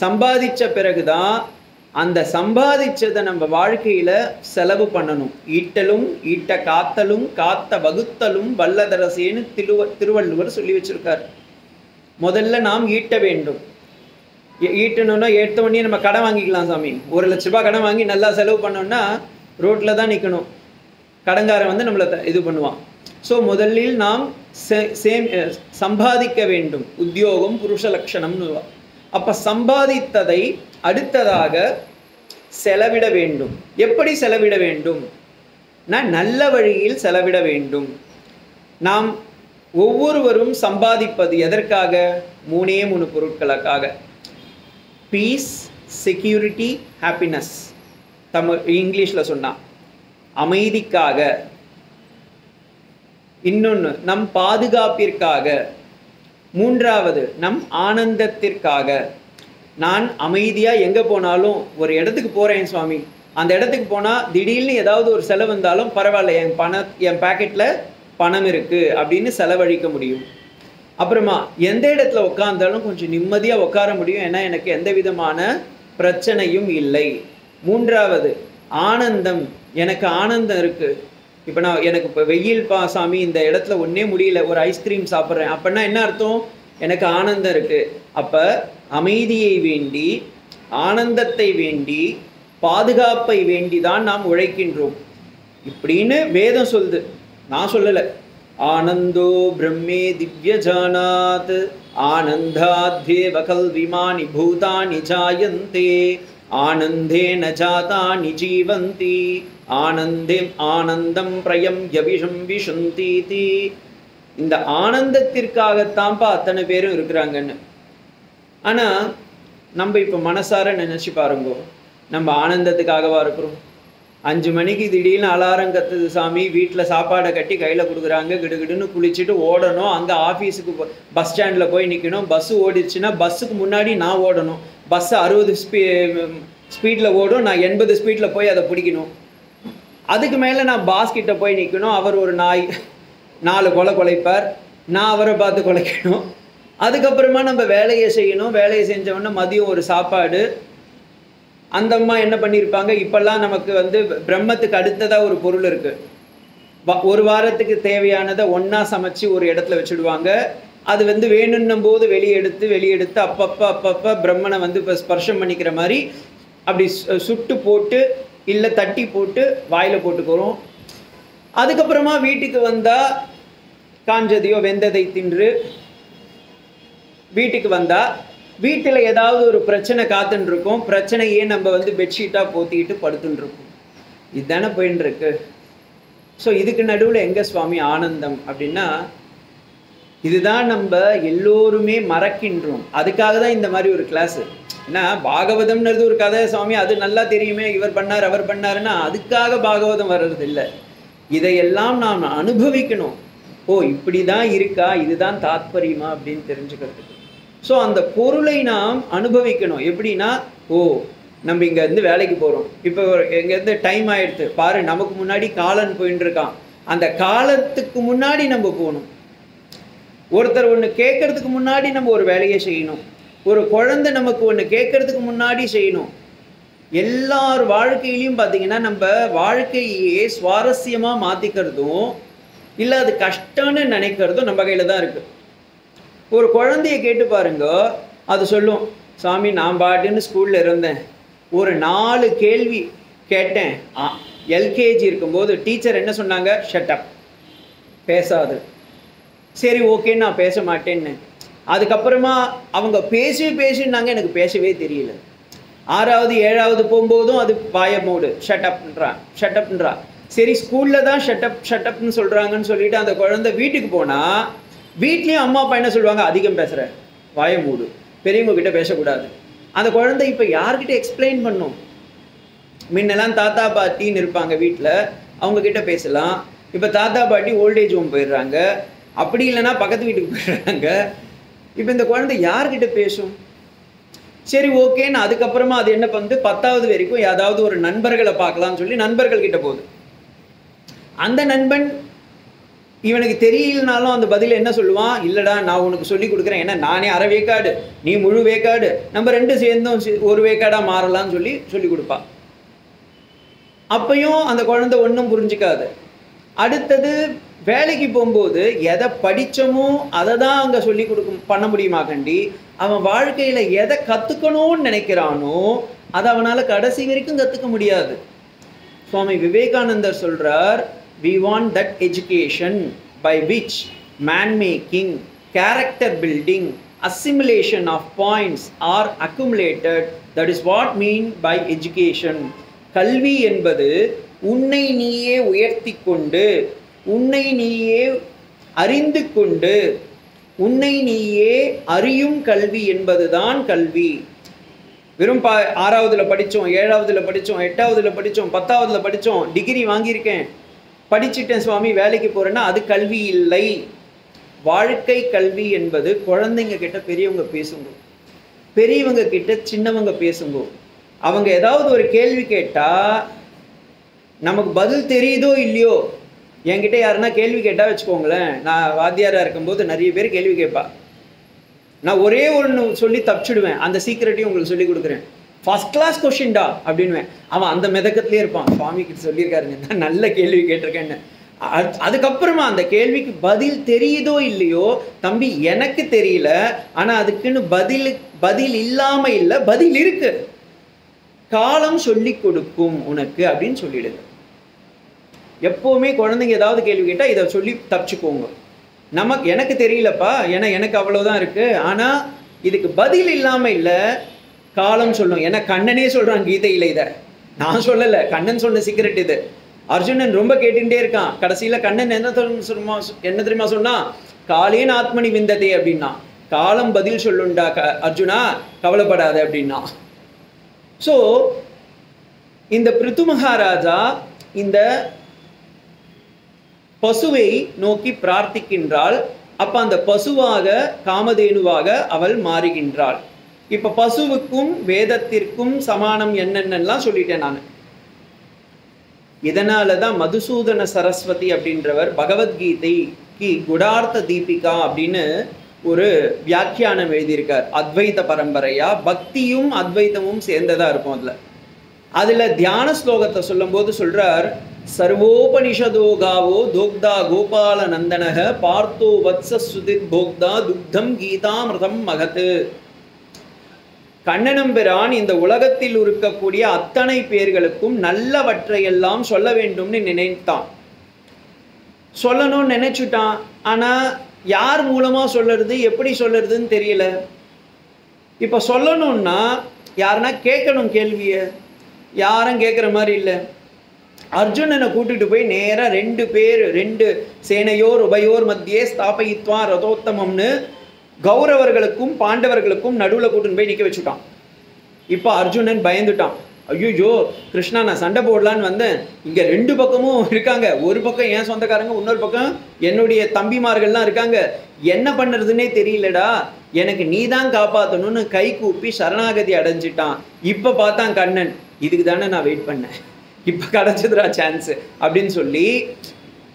[SPEAKER 1] சம்பாதிச்ச பிறகுதான் அந்த சம்பாதிச்சதை நம்ம வாழ்க்கையில செலவு பண்ணணும். ஈட்டலும் ஈட்ட காத்தலும் காத்த வகுத்தலும் வல்லதரசேன்னு திருவ திருவள்ளுவர் சொல்லி வச்சிருக்கார். முதல்ல நாம் ஈட்ட வேண்டும். ஈட்டணும்னா எடுத்த உடனே நம்ம கடன் வாங்கிக்கலாம் சாமி. ஒரு லட்ச ரூபாய் கடன் வாங்கி நல்லா செலவு பண்ணோம்னா ரோட்டில் தான் நிற்கணும் கடங்காரன் வந்து நம்மளை த- இது பண்ணுவான். ஸோ முதலில் நாம் சே- சேம் சம்பாதிக்க வேண்டும். உத்தியோகம் புருஷ லட்சணம்னு அப்ப சம்பாதித்ததை அடுத்ததாக செலவிட வேண்டும். எப்படி செலவிட வேண்டும்? நான் நல்ல வழியில் செலவிட வேண்டும். நாம் ஒவ்வொருவரும் சம்பாதிப்பது எதற்காக? மூணே மூணு பொருட்களுக்காக. பீஸ் செக்யூரிட்டி ஹாப்பினஸ் தமிழ் இங்கிலீஷில் சொன்னால் அமைதிக்காக. இன்னொன்று நம் பாதுகாப்பிற்காக. மூன்றாவது நம் ஆனந்தத்திற்காக. நான் அமைதியாக எங்கே போனாலும் ஒரு இடத்துக்கு போகிறேன் சுவாமி. அந்த இடத்துக்கு போனால் திடீர்னு ஏதாவது ஒரு செலவு வந்தாலும் பரவாயில்ல என் பண என் பேக்கெட்டில் பணம் இருக்குது அப்படின்னு செலவழிக்க முடியும். அப்புறமா எந்த இடத்துல உட்காந்தாலும் கொஞ்சம் நிம்மதியாக உட்கார முடியும். ஏன்னா எனக்கு எந்த விதமான பிரச்சனையும் இல்லை. மூன்றாவது ஆனந்தம். எனக்கு ஆனந்தம் இருக்குது இப்போ நான் எனக்கு இப்போ வெயில் பா சாமி இந்த இடத்துல ஒன்றே முடியல ஒரு ஐஸ்கிரீம் சாப்பிட்றேன். அப்படின்னா என்ன அர்த்தம்? எனக்கு ஆனந்தம் இருக்குது அப்போ அமைதியை வேண்டி ஆனந்தத்தை வேண்டி பாதுகாப்பை வேண்டி தான் நாம் உழைக்கின்றோம். இப்படின்னு வேதம் சொல்லுது. நான் சொல்லலை. ஆனந்தோ பிரம்மே திவ்ய ஜானாத் ஆனந்தாத்யேவ கல்விமானி பூதானி ஜாயந்தே. ஆனந்தேன ஜாதானி ஜீவந்தி ஆனந்தே ஆனந்தம் பிரயம் யவிஷம் தீ இந்த ஆனந்தத்திற்காகத்தான்ப்பா அத்தனை பேரும் இருக்கிறாங்கன்னு. ஆனால் நம்ம இப்போ மனசார நினச்சி பாருங்கோ. நம்ம ஆனந்தத்துக்காகவா இருக்கிறோம்? அஞ்சு மணிக்கு திடீர்னு அலாரம் கத்துது சாமி வீட்டில் சாப்பாடை கட்டி கையில் கொடுக்குறாங்க கிடுகிடுன்னு குளிச்சுட்டு ஓடணும். அங்கே ஆஃபீஸுக்கு பஸ் ஸ்டாண்டில் போய் நிற்கணும் பஸ்ஸு ஓடிடுச்சுன்னா பஸ்ஸுக்கு முன்னாடி நான் ஓடணும். பஸ்ஸு அறுபது ஸ்பீ ஸ்பீடில் ஓடும். நான் எண்பது ஸ்பீடில் போய் அதை பிடிக்கணும். அதுக்கு மேலே நான் பாஸ் கிட்ட போய் நிற்கணும் அவர் ஒரு நாய். நாலு கொலை கொலைப்பார். நான் அவரை பார்த்து கொலைக்கணும். அதுக்கப்புறமா நம்ம வேலையை செய்யணும். வேலையை செஞ்சவொடனே மதியம் ஒரு சாப்பாடு. அந்த அம்மா என்ன பண்ணியிருப்பாங்க இப்போல்லாம் நமக்கு வந்து பிரம்மத்துக்கு அடுத்ததாக ஒரு பொருள் இருக்குது ஒரு வாரத்துக்கு தேவையானதை ஒன்றா சமைச்சு ஒரு இடத்துல வச்சுடுவாங்க. அது வந்து வேணுன்னும் போது வெளியே எடுத்து அப்பப்போ அப்பப்போ பிரம்மனை வந்து இப்போ ஸ்பர்ஷம் பண்ணிக்கிற மாதிரி அப்படி சு- சுட்டு போட்டு இல்லை தட்டி போட்டு வாயில் போட்டுக்கிறோம். அதுக்கப்புறமா வீட்டுக்கு வந்தால் காஞ்சதையோ வெந்ததை தின்று வீட்டுக்கு வந்தால் வீட்டில் ஏதாவது ஒரு பிரச்சனை காத்துன்னு இருக்கோம் பிரச்சனையே நம்ம வந்து பெட்ஷீட்டாக போத்திக்கிட்டு படுத்துன்னு இருக்கோம் இதுதானே போயின்னு இருக்கு ஸோ இதுக்கு நடுவில் எங்கே சுவாமி ஆனந்தம் அப்படின்னா இதுதான் நம்ம எல்லோருமே மறக்கின்றோம். அதுக்காக தான் இந்த மாதிரி ஒரு கிளாஸு ஏன்னா பாகவதம்ன்றது ஒரு கதை சுவாமி. அது நல்லா தெரியுமே. இவர் பண்ணார் அவர் பண்ணாருன்னா அதுக்காக பாகவதம் வர்றது இல்லை. இதையெல்லாம் நாம் அனுபவிக்கணும். ஓ இப்படி தான் இருக்கா? இதுதான் தாத்பரியமா அப்படின்னு தெரிஞ்சுக்கிறதுக்கு. ஸோ அந்த பொருளை நாம் அனுபவிக்கணும். எப்படின்னா ஓ நம்ம இங்கேருந்து வேலைக்கு போகிறோம் இப்போ இங்கேருந்து டைம் ஆயிடுத்து. பாரு நமக்கு முன்னாடி காலன் போயின்னு இருக்கான் அந்த காலத்துக்கு முன்னாடி நம்ம போகணும். ஒருத்தர் ஒன்று கேட்கறதுக்கு முன்னாடி நம்ம ஒரு வேலையை செய்யணும். ஒரு குழந்தை நமக்கு ஒன்று கேட்கறதுக்கு முன்னாடி செய்யணும். எல்லார் வாழ்க்கையிலையும் பார்த்தீங்கன்னா நம்ம வாழ்க்கையே சுவாரஸ்யமாக மாற்றிக்கிறதும் இல்லை அது கஷ்டம்னு நினைக்கிறதும் நம்ம கையில் தான் இருக்குது ஒரு குழந்தைய கேட்டு பாருங்க அது சொல்லும் சாமி நான் பாட்டுன்னு ஸ்கூலில் இருந்தேன். ஒரு நாலு கேள்வி கேட்டேன். எல்கேஜி இருக்கும்போது டீச்சர் என்ன சொன்னாங்க? ஷட்டப் பேசாது. சரி ஓகே நான் பேச மாட்டேன்னு. அதுக்கப்புறமா அவங்க பேசி பேசினாங்க எனக்கு பேசவே தெரியல. ஆறாவது ஏழாவது போகும்போதும் அது பாய மூடு. ஷட்டப்ன்றான் ஷட்டப்ன்றா சரி ஸ்கூலில் தான் ஷட்டப் ஷட்டப்னு சொல்கிறாங்கன்னு சொல்லிட்டு அந்த குழந்தை வீட்டுக்கு போனால் வீட்லேயும் அம்மா அப்பா என்ன சொல்லுவாங்க? அதிகம் பேசுகிற வாய மூடு. பெரியவங்க கிட்ட பேசக்கூடாது. அந்த குழந்தை இப்போ யார்கிட்ட எக்ஸ்பிளைன் பண்ணும்? முன்னெல்லாம் தாத்தா பாட்டின்னு இருப்பாங்க வீட்டில் அவங்கக்கிட்ட பேசலாம். இப்போ தாத்தா பாட்டி ஓல்டேஜ் ஹோம் போயிடுறாங்க. அப்படி இல்லைன்னா பக்கத்து வீட்டுக்கு போயிடுறாங்க. இப்போ இந்த குழந்தை யார்கிட்ட பேசும்? சரி ஓகேன்னு அதுக்கப்புறமா அது என்ன பண்ணுது? பத்தாவது வரைக்கும் ஏதாவது ஒரு நண்பர்களை பார்க்கலாம்னு சொல்லி நண்பர்கள் கிட்ட போகுது. அந்த நண்பன் இவனுக்கு தெரியலனாலும் அந்த பதில் என்ன சொல்லுவான்? இல்லடா நான் உனக்கு சொல்லி கொடுக்குறேன். ஏன்னா நானே அரை வேக்காடு. நீ முழு வேக்காடு. நம்ம ரெண்டு சேர்ந்தும் ஒரு வேக்காடா மாறலாம்னு சொல்லி சொல்லி கொடுப்பா அப்பையும் அந்த குழந்தை ஒன்றும் புரிஞ்சுக்காது. அடுத்தது வேலைக்கு போகும்போது எதை படித்தோமோ அதை தான் அங்கே சொல்லி கொடுக்க பண்ண முடியுமா கண்டி? அவன் வாழ்க்கையில் எதை கற்றுக்கணும்னு நினைக்கிறானோ அதை அவனால் கடைசி வரைக்கும் கற்றுக்க முடியாது. சுவாமி விவேகானந்தர் சொல்கிறார் we want that education by which man making character building assimilation of points are accumulated that is what mean by education கல்வி என்பது உன்னை நீயே உயர்த்தி கொண்டு உன்னை நீயே அறிந்து கொண்டு உன்னை நீயே அறியும் கல்வி என்பதுதான் கல்வி. வெறும் பா ஆறாவதுல படித்தோம் ஏழாவதுல படித்தோம் எட்டாவதுல படித்தோம் பத்தாவதுல படித்தோம் டிகிரி வாங்கியிருக்கேன். படிச்சிட்டேன் சுவாமி வேலைக்கு போறேன்னா அது கல்வி இல்லை. வாழ்க்கை கல்வி என்பது குழந்தைங்க கிட்ட பெரியவங்க பேசுங்க. பெரியவங்க கிட்ட சின்னவங்க பேசுங்க. அவங்க ஏதாவது ஒரு கேள்வி கேட்டால் நமக்கு பதில் தெரியுதோ இல்லையோ? என்கிட்ட யாருன்னா கேள்வி கேட்டால் வச்சுக்கோங்களேன். நான் வாத்தியாராக இருக்கும்போது நிறைய பேர் கேள்வி கேட்பா. நான் ஒரே ஒன்று சொல்லி தப்பிச்சுடுவேன். அந்த சீக்கிரட்டையும் உங்களுக்கு சொல்லி கொடுக்குறேன். ஃபஸ்ட் கிளாஸ் கொஷின்டா அப்படின்னுவேன். அவன் அந்த மிதக்கத்துலேயே இருப்பான். சுவாமி கிட்ட சொல்லியிருக்காருங்க நான் நல்ல கேள்வி கேட்டிருக்கேன்னு. அது அதுக்கப்புறமா அந்த கேள்விக்கு பதில் தெரியுதோ இல்லையோ? தம்பி எனக்கு தெரியல. ஆனால் அதுக்குன்னு பதில் பதில் இல்லாமல் இல்லை பதில் இருக்கு. காலம் சொல்லி கொடுக்கும் உனக்கு அப்படின்னு சொல்லிடுது. எப்போவுமே குழந்தைங்க ஏதாவது கேள்வி கேட்டால் இதை சொல்லி தப்பிச்சுக்கோங்க. நமக்கு எனக்கு தெரியலப்பா. ஏன்னா எனக்கு அவ்வளோதான் இருக்குது ஆனால் இதுக்கு பதில் இல்லாமல் இல்லை. காலம் சொல்லும் ஏன்னா கண்ணனே சொல்கிறான் கீதையில் இதை. நான் சொல்லலை. கண்ணன் சொன்ன சீக்கிரட் இது. அர்ஜுனன் ரொம்ப கேட்டுகிட்டே இருக்கான். கடைசியில் கண்ணன் என்ன சொல்லுமா என்ன தெரியுமா சொன்னால் காலேன் ஆத்மனி விந்ததே அப்படின்னா. காலம் பதில் சொல்லுண்டா க அர்ஜுனா கவலைப்படாத அப்படின்னா. ஸோ இந்த பிருத்து மகாராஜா இந்த பசுவை நோக்கி பிரார்த்திக்கின்றாள். அப்ப அந்த பசுவாக காமதேனுவாக அவள் மாறுகின்றாள். இப்ப பசுவுக்கும் வேதத்திற்கும் சமானம் என்னென்னலாம் சொல்லிட்டேன் நான். இதனால தான் மதுசூதன சரஸ்வதி அப்படின்றவர் பகவத்கீதை கி குடார்த்த தீபிகா அப்படின்னு ஒரு வியாக்கியானம் எழுதியிருக்கார். அத்வைத பரம்பரையா? பக்தியும் அத்வைதமும் சேர்ந்ததா இருக்கும் அதுல. அதுல தியான ஸ்லோகத்தை சொல்லும்போது சொல்றார் சர்வோபனிஷதோ காவோ தோக்தா கோபால நந்தனக பார்த்தோ வத்ச சுதித் போக்தா துக்தம் கீதாமிருதம் மகத்து. கண்ணனம்பிரான் இந்த உலகத்தில் இருக்கக்கூடிய அத்தனை பேர்களுக்கும் நல்லவற்றையெல்லாம் சொல்ல வேண்டும்னு நினைத்தான். சொல்லணும்னு நினைச்சுட்டான். ஆனால் யார் மூலமாக சொல்லுறது எப்படி சொல்லுறதுன்னு தெரியல. இப்போ சொல்லணும்னா யாருன்னா கேட்கணும் கேள்வியை. யாரும் கேட்குற மாதிரி இல்லை. அர்ஜுனனை கூட்டிட்டு போய் நேராக ரெண்டு பேர் ரெண்டு சேனையோர் உபயோர் மத்தியே ஸ்தாபயித்வா ரதோத்தமம்னு கௌரவர்களுக்கும் பாண்டவர்களுக்கும் நடுவில் கூட்டின்னு போய் நிற்க வச்சுட்டான். இப்போ அர்ஜுனன் பயந்துட்டான். ஐயோ கிருஷ்ணா நான் சண்டை போடலான்னு வந்தேன். இங்கே ரெண்டு பக்கமும் இருக்காங்க. ஒரு பக்கம் என் சொந்தக்காரங்க இன்னொரு பக்கம் என்னுடைய தம்பிமார்கள்லாம் இருக்காங்க. என்ன பண்ணுறதுன்னே தெரியலடா. எனக்கு நீ தான் காப்பாற்றணும்னு கை கூப்பி சரணாகதி அடைஞ்சிட்டான். இப்போ பார்த்தான் கண்ணன். இதுக்கு தானே நான் வெயிட் பண்ணேன். இப்போ கிடச்சதுடா சான்ஸு அப்படின்னு சொல்லி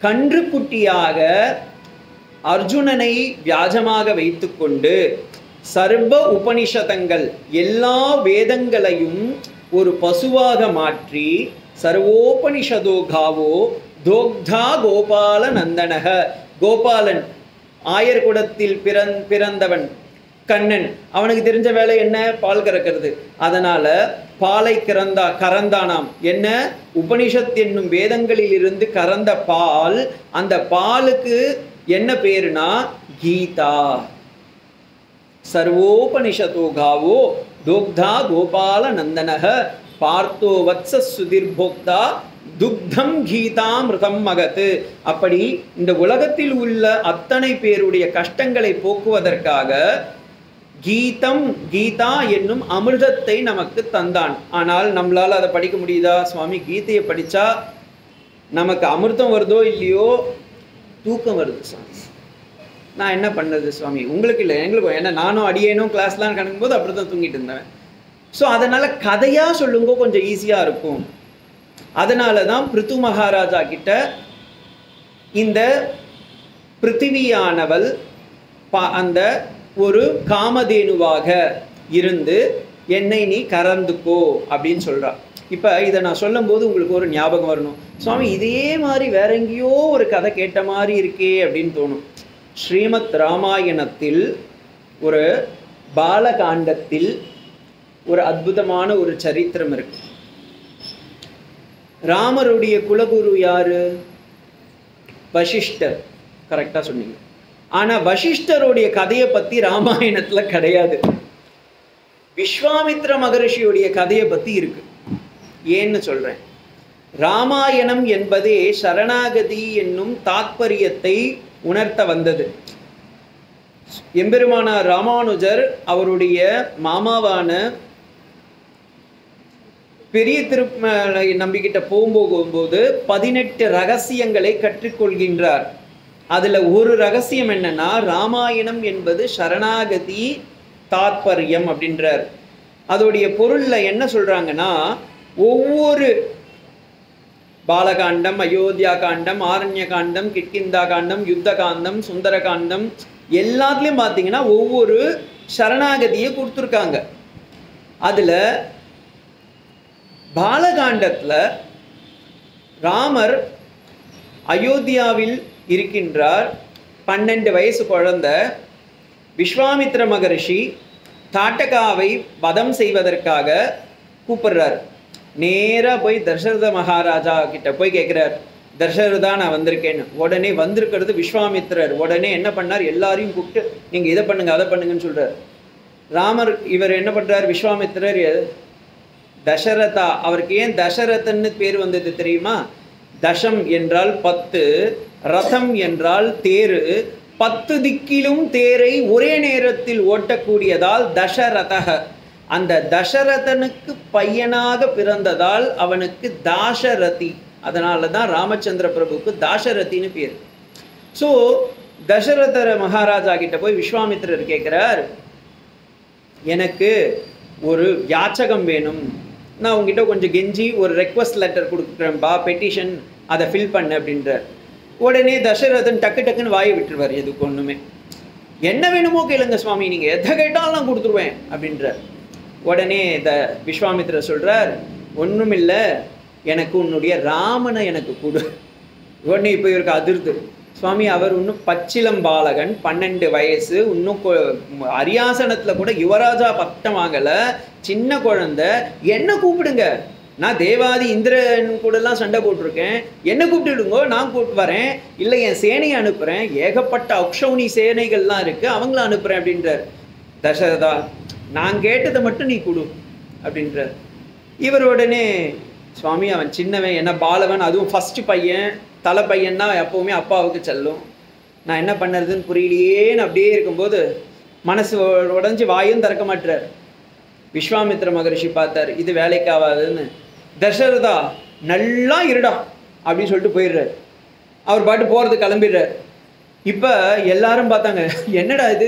[SPEAKER 1] கன்றுக்குட்டியாக அர்ஜுனனை வியாஜமாக வைத்துக்கொண்டு சர்வ உபனிஷதங்கள் எல்லா வேதங்களையும் ஒரு பசுவாக மாற்றி சர்வோபனிஷதோ காவோ தோக்தா கோபால நந்தனக. கோபாலன் ஆயர்குடத்தில் பிறந் பிறந்தவன். கண்ணன். அவனுக்கு தெரிஞ்ச வேலை என்ன? பால் கறக்கிறது. அதனால பாலை கறந்தா கறந்தானாம் என்ன? உபனிஷத் என்னும் வேதங்களில் இருந்து கறந்த பால். அந்த பாலுக்கு என்ன பேருனா? கீதா. சர்வோபனிஷதோ காவோ தோக்தா கோபால நந்தனக பார்த்தோ வத்ச சுதிர்போக்தா துக்தம் கீதாமிருதம் மகத்து அப்படி இந்த உலகத்தில் உள்ள அத்தனை பேருடைய கஷ்டங்களை போக்குவதற்காக கீதம் கீதா என்னும் அமிர்தத்தை நமக்கு தந்தான். ஆனால் நம்மளால் அதை படிக்க முடியுதா? சுவாமி கீதையை படித்தா நமக்கு அமிர்தம் வருதோ இல்லையோ? தூக்கம் வருது சுவாமி. நான் என்ன பண்ணுறது சுவாமி? உங்களுக்கு இல்லை எங்களுக்கும் ஏன்னா நானும் அடியேனும் கிளாஸ்லாம் கணக்கும்போது அப்படி தான் தூங்கிட்டு இருந்தேன் ஸோ அதனால் கதையாக சொல்லுங்க கொஞ்சம் ஈஸியாக இருக்கும். அதனால தான் பிருத்து மகாராஜா கிட்ட இந்த பிருத்திவியானவள் ப- அந்த ஒரு காமதேனுவாக இருந்து என்னை நீ கறந்துக்கோ அப்படின்னு சொல்கிறா இப்போ இதை நான் சொல்லும்போது உங்களுக்கு ஒரு ஞாபகம் வரணும். சுவாமி இதே மாதிரி வேற எங்கேயோ ஒரு கதை கேட்ட மாதிரி இருக்கே அப்படின்னு தோணும். ஸ்ரீமத் ராமாயணத்தில் ஒரு பாலகாண்டத்தில் ஒரு அற்புதமான ஒரு சரித்திரம் இருக்கு. ராமருடைய குலகுரு யாரு? வசிஷ்டர். கரெக்டாக சொன்னீங்க. ஆனால் வசிஷ்டருடைய கதையை பற்றி ராமாயணத்தில் கிடையாது. விஸ்வாமித்ர மகரிஷியுடைய கதையை பற்றி இருக்கு. ஏன்னு சொல்கிறேன் ராமாயணம் என்பதே சரணாகதி என்னும் தாத்பரியத்தை உணர்த்த வந்தது. எம்பெருமானார் ராமானுஜர் அவருடைய மாமாவான பெரிய திருமலை நம்பிக்கிட்ட போகும்போது பதினெட்டு ரகசியங்களை கற்றுக்கொள்கின்றார். அதில் ஒரு ரகசியம் என்னன்னா ராமாயணம் என்பது சரணாகதி தாத்பரியம் அப்படின்றார். அதோடைய பொருளில் என்ன சொல்கிறாங்கன்னா ஒவ்வொரு பாலகாண்டம் அயோத்தியா காண்டம் ஆரண்ய காண்டம் கிட்கிந்தா காண்டம் யுத்த காண்டம் சுந்தர காண்டம் எல்லாத்துலேயும் பார்த்தீங்கன்னா ஒவ்வொரு சரணாகதியை கொடுத்துருக்காங்க. அதில் பாலகாண்டத்தில் ராமர் அயோத்தியாவில் இருக்கின்றார். பன்னெண்டு வயசு குழந்தை. விஸ்வாமித்ர மகரிஷி தாட்டகாவை வதம் செய்வதற்காக கூப்பிடுறார். நேராக போய் தசரத மகாராஜா கிட்ட போய் கேட்குறார் தசரதா நான் வந்திருக்கேன்னு. உடனே வந்திருக்கிறது விஸ்வாமித்ரர். உடனே என்ன பண்ணார்? எல்லாரையும் கூப்பிட்டு நீங்கள் இதை பண்ணுங்க அதை பண்ணுங்கன்னு சொல்கிறார் ராமர் இவர் என்ன பண்ணுறார் விஸ்வாமித்ரர் தசரதா அவருக்கு ஏன் தசரதன்னு பேர் வந்தது தெரியுமா? தசம் என்றால் பத்து ரதம் என்றால் தேரு. பத்து திக்கிலும் தேரை ஒரே நேரத்தில் ஓட்டக்கூடியதால் தசரதக அந்த தசரதனுக்கு பையனாக பிறந்ததால் அவனுக்கு தாசரதி. அதனால தான் ராமச்சந்திர பிரபுக்கு தாசரதின்னு பேர். ஸோ தசரதர மகாராஜா கிட்ட போய் விஸ்வாமித்திரர் கேட்குறார் எனக்கு ஒரு யாச்சகம் வேணும். நான் உங்ககிட்ட கொஞ்சம் கெஞ்சி ஒரு ரெக்வஸ்ட் லெட்டர் கொடுக்குறேன்பா பெட்டிஷன் அதை ஃபில் பண்ணு அப்படின்றார். உடனே தசரதன் டக்கு டக்குன்னு வாயை விட்டுருவார். எதுக்கு ஒன்றுமே என்ன வேணுமோ கேளுங்க சுவாமி நீங்கள் எதை கேட்டாலும் நான் கொடுத்துருவேன் அப்படின்றார். உடனே த விஸ்வாமித்ர சொல்கிறார் ஒன்றுமில்லை எனக்கு உன்னுடைய ராமனை எனக்கு கொடு. உடனே இப்போ இவருக்கு அதிர்து சுவாமி அவர் இன்னும் பச்சிலம் பாலகன் பன்னெண்டு வயசு இன்னும் கொ- அரியாசனத்தில் கூட யுவராஜா பட்டம் வாங்கலை சின்ன குழந்தை என்ன கூப்பிடுங்க? நான் தேவாதி இந்திரன் கூடலாம் சண்டை போட்டிருக்கேன். என்ன கூப்பிட்டுடுங்கோ நான் கூப்பிட்டு வரேன். இல்லை என் சேனையை அனுப்புகிறேன் ஏகப்பட்ட அக்ஷௌனி சேனைகள்லாம் இருக்குது அவங்கள அனுப்புகிறேன் அப்படின்றார். தசரதா நான் கேட்டதை மட்டும் நீ கொடு அப்படின்றார். இவர் உடனே சுவாமி அவன் சின்னவன் என்ன பாலவன் அதுவும் ஃபஸ்ட்டு பையன் தலை பையன்னா எப்போவுமே அப்பாவுக்கு செல்லும். நான் என்ன பண்ணுறதுன்னு புரியலையேன்னு அப்படியே இருக்கும்போது மனசு உடஞ்சி வாயும் திறக்க மாட்டுறார் விஸ்வாமித்ர மகரிஷி பார்த்தார் இது வேலைக்கு ஆகாதுன்னு. தசரதா நல்லா இருடா அப்படின்னு சொல்லிட்டு போயிடுறார். அவர் பாட்டு போகிறது கிளம்பிடுறார். இப்போ எல்லாரும் பார்த்தாங்க என்னடா இது?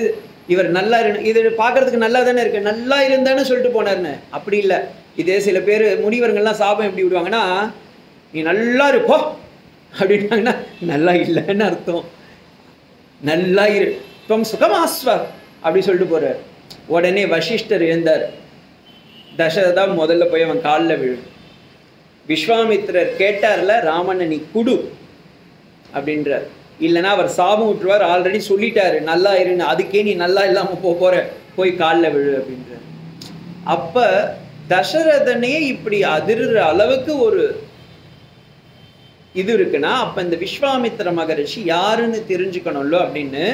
[SPEAKER 1] இவர் நல்லா இரு இது பார்க்கறதுக்கு நல்லா தானே இருக்கு நல்லா இருந்தான்னு சொல்லிட்டு போனார்னு அப்படி இல்லை. இதே சில பேர் முனிவர்கள்லாம் சாபம் எப்படி விடுவாங்கன்னா நீ நல்லா இருப்போ அப்படின்னாங்கன்னா நல்லா இல்லைன்னு அர்த்தம். நல்லா இரு. இப்போ சுகமாஸ்வ. அப்படி சொல்லிட்டு போகிறார் உடனே வசிஷ்டர் எழுந்தார். தசரதா முதல்ல போய் அவன் காலில் விழு விஸ்வாமித்திரர் கேட்டார்ல ராமனை நீ குடு அப்படின்றார். இல்லைன்னா அவர் சாபம் விட்டுருவார் ஆல்ரெடி சொல்லிட்டாரு நல்லா இருன்னு அதுக்கே நீ நல்லா இல்லாமல் போக போற போய் காலில் விழு அப்படின்றார். அப்ப தசரதனே இப்படி அதிர்ற அளவுக்கு ஒரு இது இருக்குன்னா அப்ப இந்த விஸ்வாமித்திர மகரிஷி யாருன்னு தெரிஞ்சுக்கணும்ல அப்படின்னு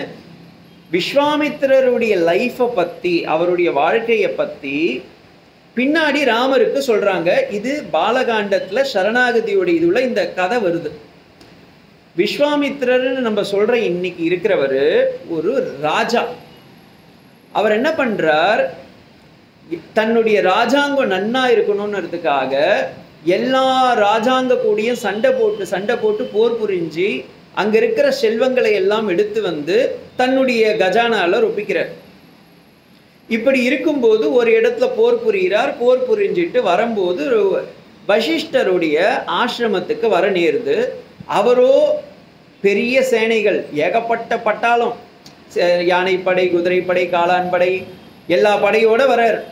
[SPEAKER 1] விஸ்வாமித்திரருடைய லைஃப்பை பத்தி அவருடைய வாழ்க்கையை பத்தி பின்னாடி ராமருக்கு சொல்கிறாங்க இது பாலகாண்டத்தில் சரணாகதியோட இதுல இந்த கதை வருது. விஸ்வாமித்திரர்னு நம்ம சொல்கிற இன்னைக்கு இருக்கிறவர் ஒரு ராஜா. அவர் என்ன பண்ணுறார் தன்னுடைய ராஜாங்கம் நன்னா இருக்கணும்ன்றதுக்காக எல்லா ராஜாங்க கூடயும் சண்டை போட்டு சண்டை போட்டு போர் புரிஞ்சு அங்கே இருக்கிற செல்வங்களை எல்லாம் எடுத்து வந்து தன்னுடைய கஜானாவில் ஒப்பிக்கிறார் இப்படி இருக்கும்போது ஒரு இடத்துல போர் புரிகிறார் போர் புரிஞ்சிட்டு வரும்போது வசிஷ்டருடைய ஆசிரமத்துக்கு வர நேருது. அவரோ பெரிய சேனைகள் ஏகப்பட்ட பட்டாளம் சே- யானைப்படை குதிரைப்படை காளான்படை எல்லா படையோட வரார்.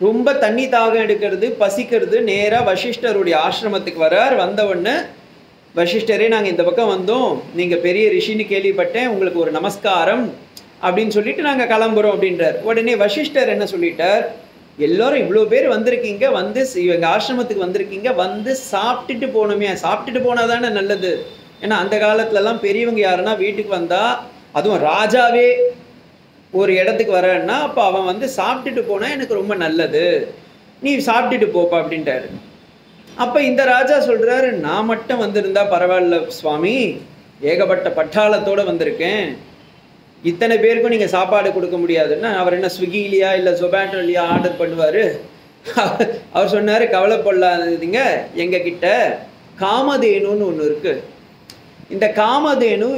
[SPEAKER 1] ரொம்ப தண்ணி தாகம் எடுக்கிறது பசிக்கிறது நேராக வசிஷ்டருடைய ஆசிரமத்துக்கு வரார். வந்த வசிஷ்டரே நாங்கள் இந்த பக்கம் வந்தோம். நீங்கள் பெரிய ரிஷின்னு கேள்விப்பட்டேன். உங்களுக்கு ஒரு நமஸ்காரம். அப்படின்னு சொல்லிட்டு நாங்கள் கிளம்புறோம் அப்படின்றார். உடனே வசிஷ்டர் என்ன சொல்லிட்டார்? எல்லோரும் இவ்வளோ பேர் வந்திருக்கீங்க வந்து சி- ஆசிரமத்துக்கு வந்திருக்கீங்க வந்து சாப்பிட்டுட்டு போகணுமே. சாப்பிட்டுட்டு போனால் தானே நல்லது. ஏன்னா அந்த காலத்துலலாம் பெரியவங்க யாருன்னா வீட்டுக்கு வந்தால் அதுவும் ராஜாவே ஒரு இடத்துக்கு வரேன்னா அப்போ அவன் வந்து சாப்பிட்டுட்டு போனால் எனக்கு ரொம்ப நல்லது. நீ சாப்பிட்டுட்டு போப்பா அப்படின்ட்டாரு. அப்போ இந்த ராஜா சொல்கிறாரு நான் மட்டும் வந்திருந்தா பரவாயில்ல சுவாமி. ஏகப்பட்ட பட்டாளத்தோட வந்திருக்கேன். இத்தனை பேருக்கும் நீங்கள் சாப்பாடு கொடுக்க முடியாதுன்னா அவர் என்ன ஸ்விக்கிலையா இல்லை ஜொமேட்டோலையா ஆர்டர் பண்ணுவார்? அவர் சொன்னார் கவலைப்படாதீங்க. எங்கள் கிட்ட காமதேனுன்னு ஒன்று இருக்குது இந்த காமதேனு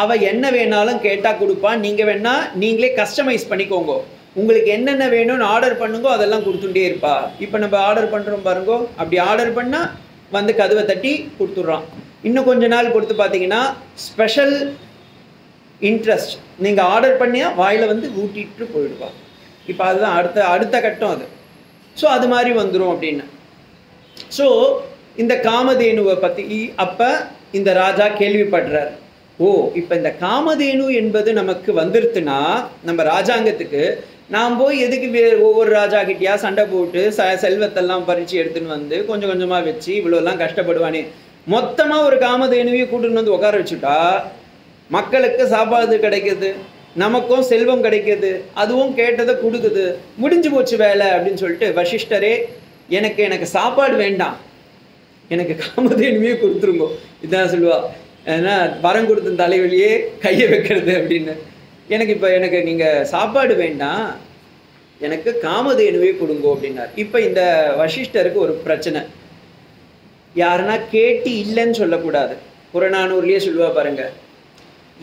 [SPEAKER 1] அவ என்ன வேணாலும் கேட்டால் கொடுப்பா. நீங்கள் வேணால் நீங்களே கஸ்டமைஸ் பண்ணிக்கோங்க. உங்களுக்கு என்னென்ன வேணும்னு ஆர்டர் பண்ணுங்கோ அதெல்லாம் கொடுத்துட்டே இருப்பா. இப்போ நம்ம ஆர்டர் பண்ணுறோம் பாருங்க. அப்படி ஆர்டர் பண்ணால் வந்து கதவை தட்டி கொடுத்துட்றான். இன்னும் கொஞ்ச நாள் பொறுத்து பார்த்தீங்கன்னா ஸ்பெஷல் இன்ட்ரெஸ்ட் நீங்கள் ஆர்டர் பண்ணியா வாயில் வந்து ஊட்டிட்டு போயிடுவா. இப்போ அதுதான் அடுத்த அடுத்த கட்டம் அது. ஸோ அது மாதிரி வந்துடும் அப்படின்னு. ஸோ இந்த காமதேனுவை பற்றி அப்போ இந்த ராஜா கேள்விப்படுறார். ஓ இப்போ இந்த காமதேனு என்பது நமக்கு வந்துருத்துனா நம்ம ராஜாங்கத்துக்கு நாம் போய் எதுக்கு வே- ஒவ்வொரு ராஜா கிட்டயா சண்டை போட்டு ச செல்வத்தெல்லாம் பறித்து எடுத்துன்னு வந்து கொஞ்சம் கொஞ்சமாக வச்சு இவ்வளோலாம் கஷ்டப்படுவானே. மொத்தமாக ஒரு காமதேனுவையும் கூட்டின்னு வந்து உட்கார வச்சுட்டா மக்களுக்கு சாப்பாடு கிடைக்குது நமக்கும் செல்வம் கிடைக்குது அதுவும் கேட்டதை கொடுக்குது முடிஞ்சு போச்சு வேலை அப்படின்னு சொல்லிட்டு வசிஷ்டரே எனக்கு எனக்கு சாப்பாடு வேண்டாம். எனக்கு காமதேனுமே கொடுத்துருங்கோ. இதான் சொல்லுவா. ஏன்னா வரம் கொடுத்த தலைவலியே கையை வைக்கிறது அப்படின்னு. எனக்கு இப்போ எனக்கு நீங்கள் சாப்பாடு வேண்டாம். எனக்கு காமதேனுவே கொடுங்கோ அப்படின்னார். இப்போ இந்த வசிஷ்டருக்கு ஒரு பிரச்சனை. யாருன்னா கேட்டு இல்லைன்னு சொல்லக்கூடாது. புறநானூர்லேயே சொல்லுவா பாருங்கள்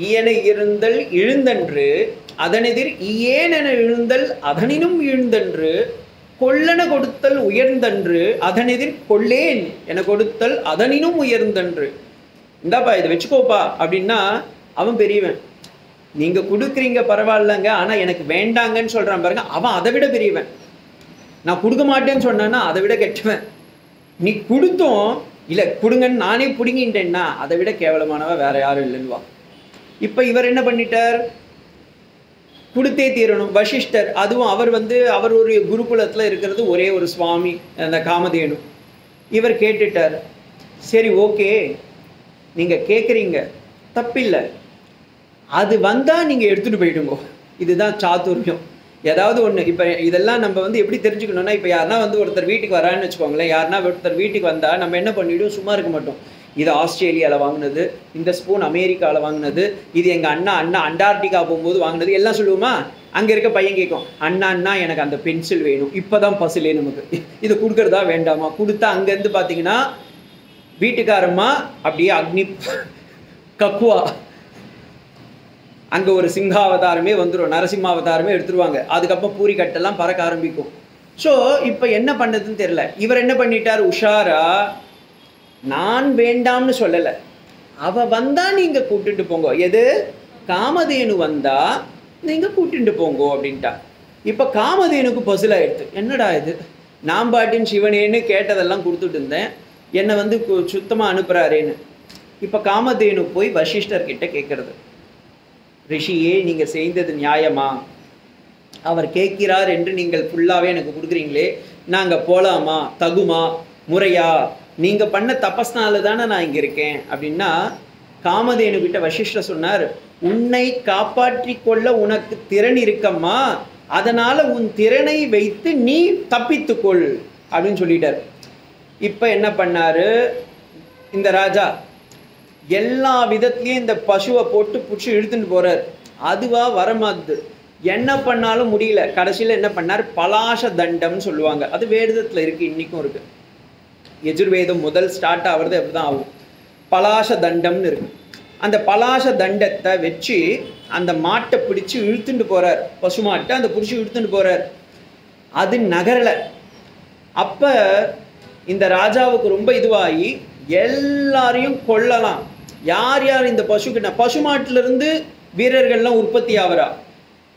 [SPEAKER 1] ஈயன இருந்தல் இழுந்தன்று அதனெதிர் ஈயேனென இழுந்தல் அதனினும் இழுந்தன்று கொள்ளென கொடுத்தல் உயர்ந்தன்று அதனெதிர் கொள்ளேன் என கொடுத்தல் அதனினும் உயர்ந்தன்று. இந்தாப்பா இதை வச்சுக்கோப்பா. அப்படின்னா அவன் பெரியவன். நீங்க கொடுக்குறீங்க பரவாயில்லங்க ஆனா எனக்கு வேண்டாங்கன்னு சொல்றான் பாருங்க அவன் அதை விட பெரியவன். நான் கொடுக்க மாட்டேன்னு சொன்னான்னா அதை விட கெட்டவன். நீ கொடுத்தோம் இல்லை கொடுங்கன்னு நானே பிடுங்கிட்டேன்னா அதை விட கேவலமானவன் வேற யாரும் இல்லைன்னுவா இப்போ இவர் என்ன பண்ணிட்டார்? கொடுத்தே தீரணும். வசிஷ்டர் அதுவும் அவர் வந்து அவர் ஒரு குருகுலத்தில் இருக்கிறது ஒரே ஒரு சுவாமி அந்த காமதேனு. இவர் கேட்டுட்டார். சரி ஓகே. நீங்கள் கேட்குறீங்க தப்பில்லை. அது வந்தால் நீங்கள் எடுத்துகிட்டு போயிடுங்க. இதுதான் சாத்துரியம் ஏதாவது ஒன்று இப்போ இதெல்லாம் நம்ம வந்து எப்படி தெரிஞ்சுக்கணும்னா இப்போ யாருனா வந்து ஒருத்தர் வீட்டுக்கு வரான்னு வச்சுக்கோங்களேன். யாருனா ஒருத்தர் வீட்டுக்கு வந்தால் நம்ம என்ன பண்ணிவிடும் சும்மா இருக்க மாட்டோம். இது ஆஸ்திரேலியாவில் வாங்கினது இந்த ஸ்பூன் அமெரிக்காவில் வாங்கினது இது எங்கள் அண்ணா அண்ணா அண்டார்டிகா போகும்போது வாங்கினது எல்லாம் சொல்லுவோமா? அங்கே இருக்க பையன் கேட்கும் அண்ணா அண்ணா எனக்கு அந்த பென்சில் வேணும் இப்போ தான் பசிலே நமக்கு. இது கொடுக்குறதா வேண்டாமா? கொடுத்தா அங்கேருந்து பார்த்தீங்கன்னா வீட்டுக்காரம்மா அப்படியே அக்னி கக்குவா. அங்கே ஒரு சிங்காவதாரமே வந்துடும் நரசிம்மாவதாரமே எடுத்துருவாங்க. அதுக்கப்புறம் பூரி கட்டெல்லாம் பறக்க ஆரம்பிக்கும். ஸோ இப்போ என்ன பண்ணதுன்னு தெரில இவர் என்ன பண்ணிட்டார்? உஷாரா நான் வேண்டாம்னு சொல்லலை. அவள் வந்தால் நீங்கள் கூட்டிட்டு போங்க. எது? காமதேனு வந்தால் நீங்கள் கூட்டிட்டு போங்க அப்படின்ட்டா. இப்போ காமதேனுக்கு பசில் ஆயிடுது என்னடா இது? நான் பாட்டின் சிவனேன்னு கேட்டதெல்லாம் கொடுத்துட்டு இருந்தேன். என்னை வந்து கு- அனுப்புகிறாரேன்னு இப்போ காமதேனு போய் வசிஷ்டர்கிட்ட கேட்குறது ரிஷியே நீங்கள் செய்தது நியாயமா? அவர் கேட்கிறார் என்று நீங்கள் ஃபுல்லாகவே எனக்கு கொடுக்குறீங்களே. நாங்கள் போகலாமா தகுமா? முறையா? நீங்கள் பண்ண தபஸ்னால தானே நான் இங்கே இருக்கேன் அப்படின்னா காமதேனு கிட்ட வசிஷ்டர் சொன்னார் உன்னை காப்பாற்றி கொள்ள உனக்கு திறன் இருக்கம்மா. அதனால் உன் திறனை வைத்து நீ தப்பித்துக்கொள் அப்படின்னு சொல்லிட்டார். இப்போ என்ன பண்ணார்? இந்த ராஜா எல்லா விதத்துலேயும் இந்த பசுவை போட்டு பிடிச்சி இழுத்துட்டு போகிறார் அதுவாக வரமாது என்ன பண்ணாலும் முடியல. கடைசியில் என்ன பண்ணார்? பலாச தண்டம்னு சொல்லுவாங்க. அது வேடுதத்தில் இருக்குது இன்றைக்கும் இருக்குது எஜுர்வேதம் முதல் ஸ்டார்ட் ஆகிறது அப்படிதான் ஆகும்? பலாச தண்டம்னு இருக்கு. அந்த பலாச தண்டத்தை வச்சு அந்த மாட்டை பிடிச்சு இழுத்துட்டு போறார். பசுமாட்டை அந்த பிடிச்சி இழுத்துட்டு போறார். அது நகரல. அப்ப இந்த ராஜாவுக்கு ரொம்ப இதுவாகி எல்லாரையும் கொல்லலாம். யார் யார் இந்த பசுக்கிட்ட பசு இருந்து வீரர்கள்லாம் உற்பத்தி ஆகிறா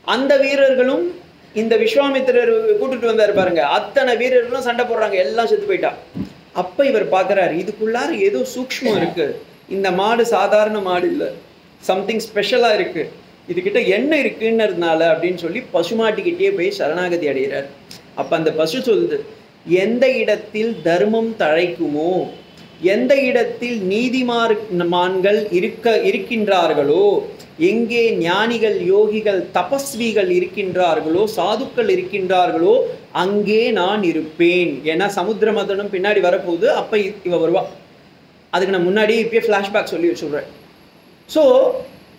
[SPEAKER 1] அந்த வீரர்களும் இந்த விஸ்வாமித்திரர் கூட்டிட்டு வந்தாரு பாருங்க. அத்தனை வீரர்களும் சண்டை போடுறாங்க. எல்லாம் செத்து போயிட்டா. அப்போ இவர் பார்க்குறாரு இதுக்குள்ளார ஏதோ சூக்ஷ்மம் இருக்குது இந்த மாடு சாதாரண மாடு இல்லை. சம்திங் ஸ்பெஷலாக இருக்குது இதுக்கிட்ட என்ன இருக்குன்னதுனால அப்படின்னு சொல்லி பசுமாட்டிக்கிட்டே போய் சரணாகதி அடைகிறார். அப்போ அந்த பசு சொல்லுது எந்த இடத்தில் தர்மம் தழைக்குமோ எந்த இடத்தில் நீதிமார் மான்கள் இருக்க இருக்கின்றார்களோ எங்கே ஞானிகள் யோகிகள் தபஸ்விகள் இருக்கின்றார்களோ சாதுக்கள் இருக்கின்றார்களோ அங்கே நான் இருப்பேன். ஏன்னா சமுத்திர மதனம் பின்னாடி வரப்போகுது அப்போ இ- இவ வருவா. அதுக்கு நான் முன்னாடி இப்பயே ஃப்ளாஷ்பேக் சொல்லி வச்சுடுறேன். ஸோ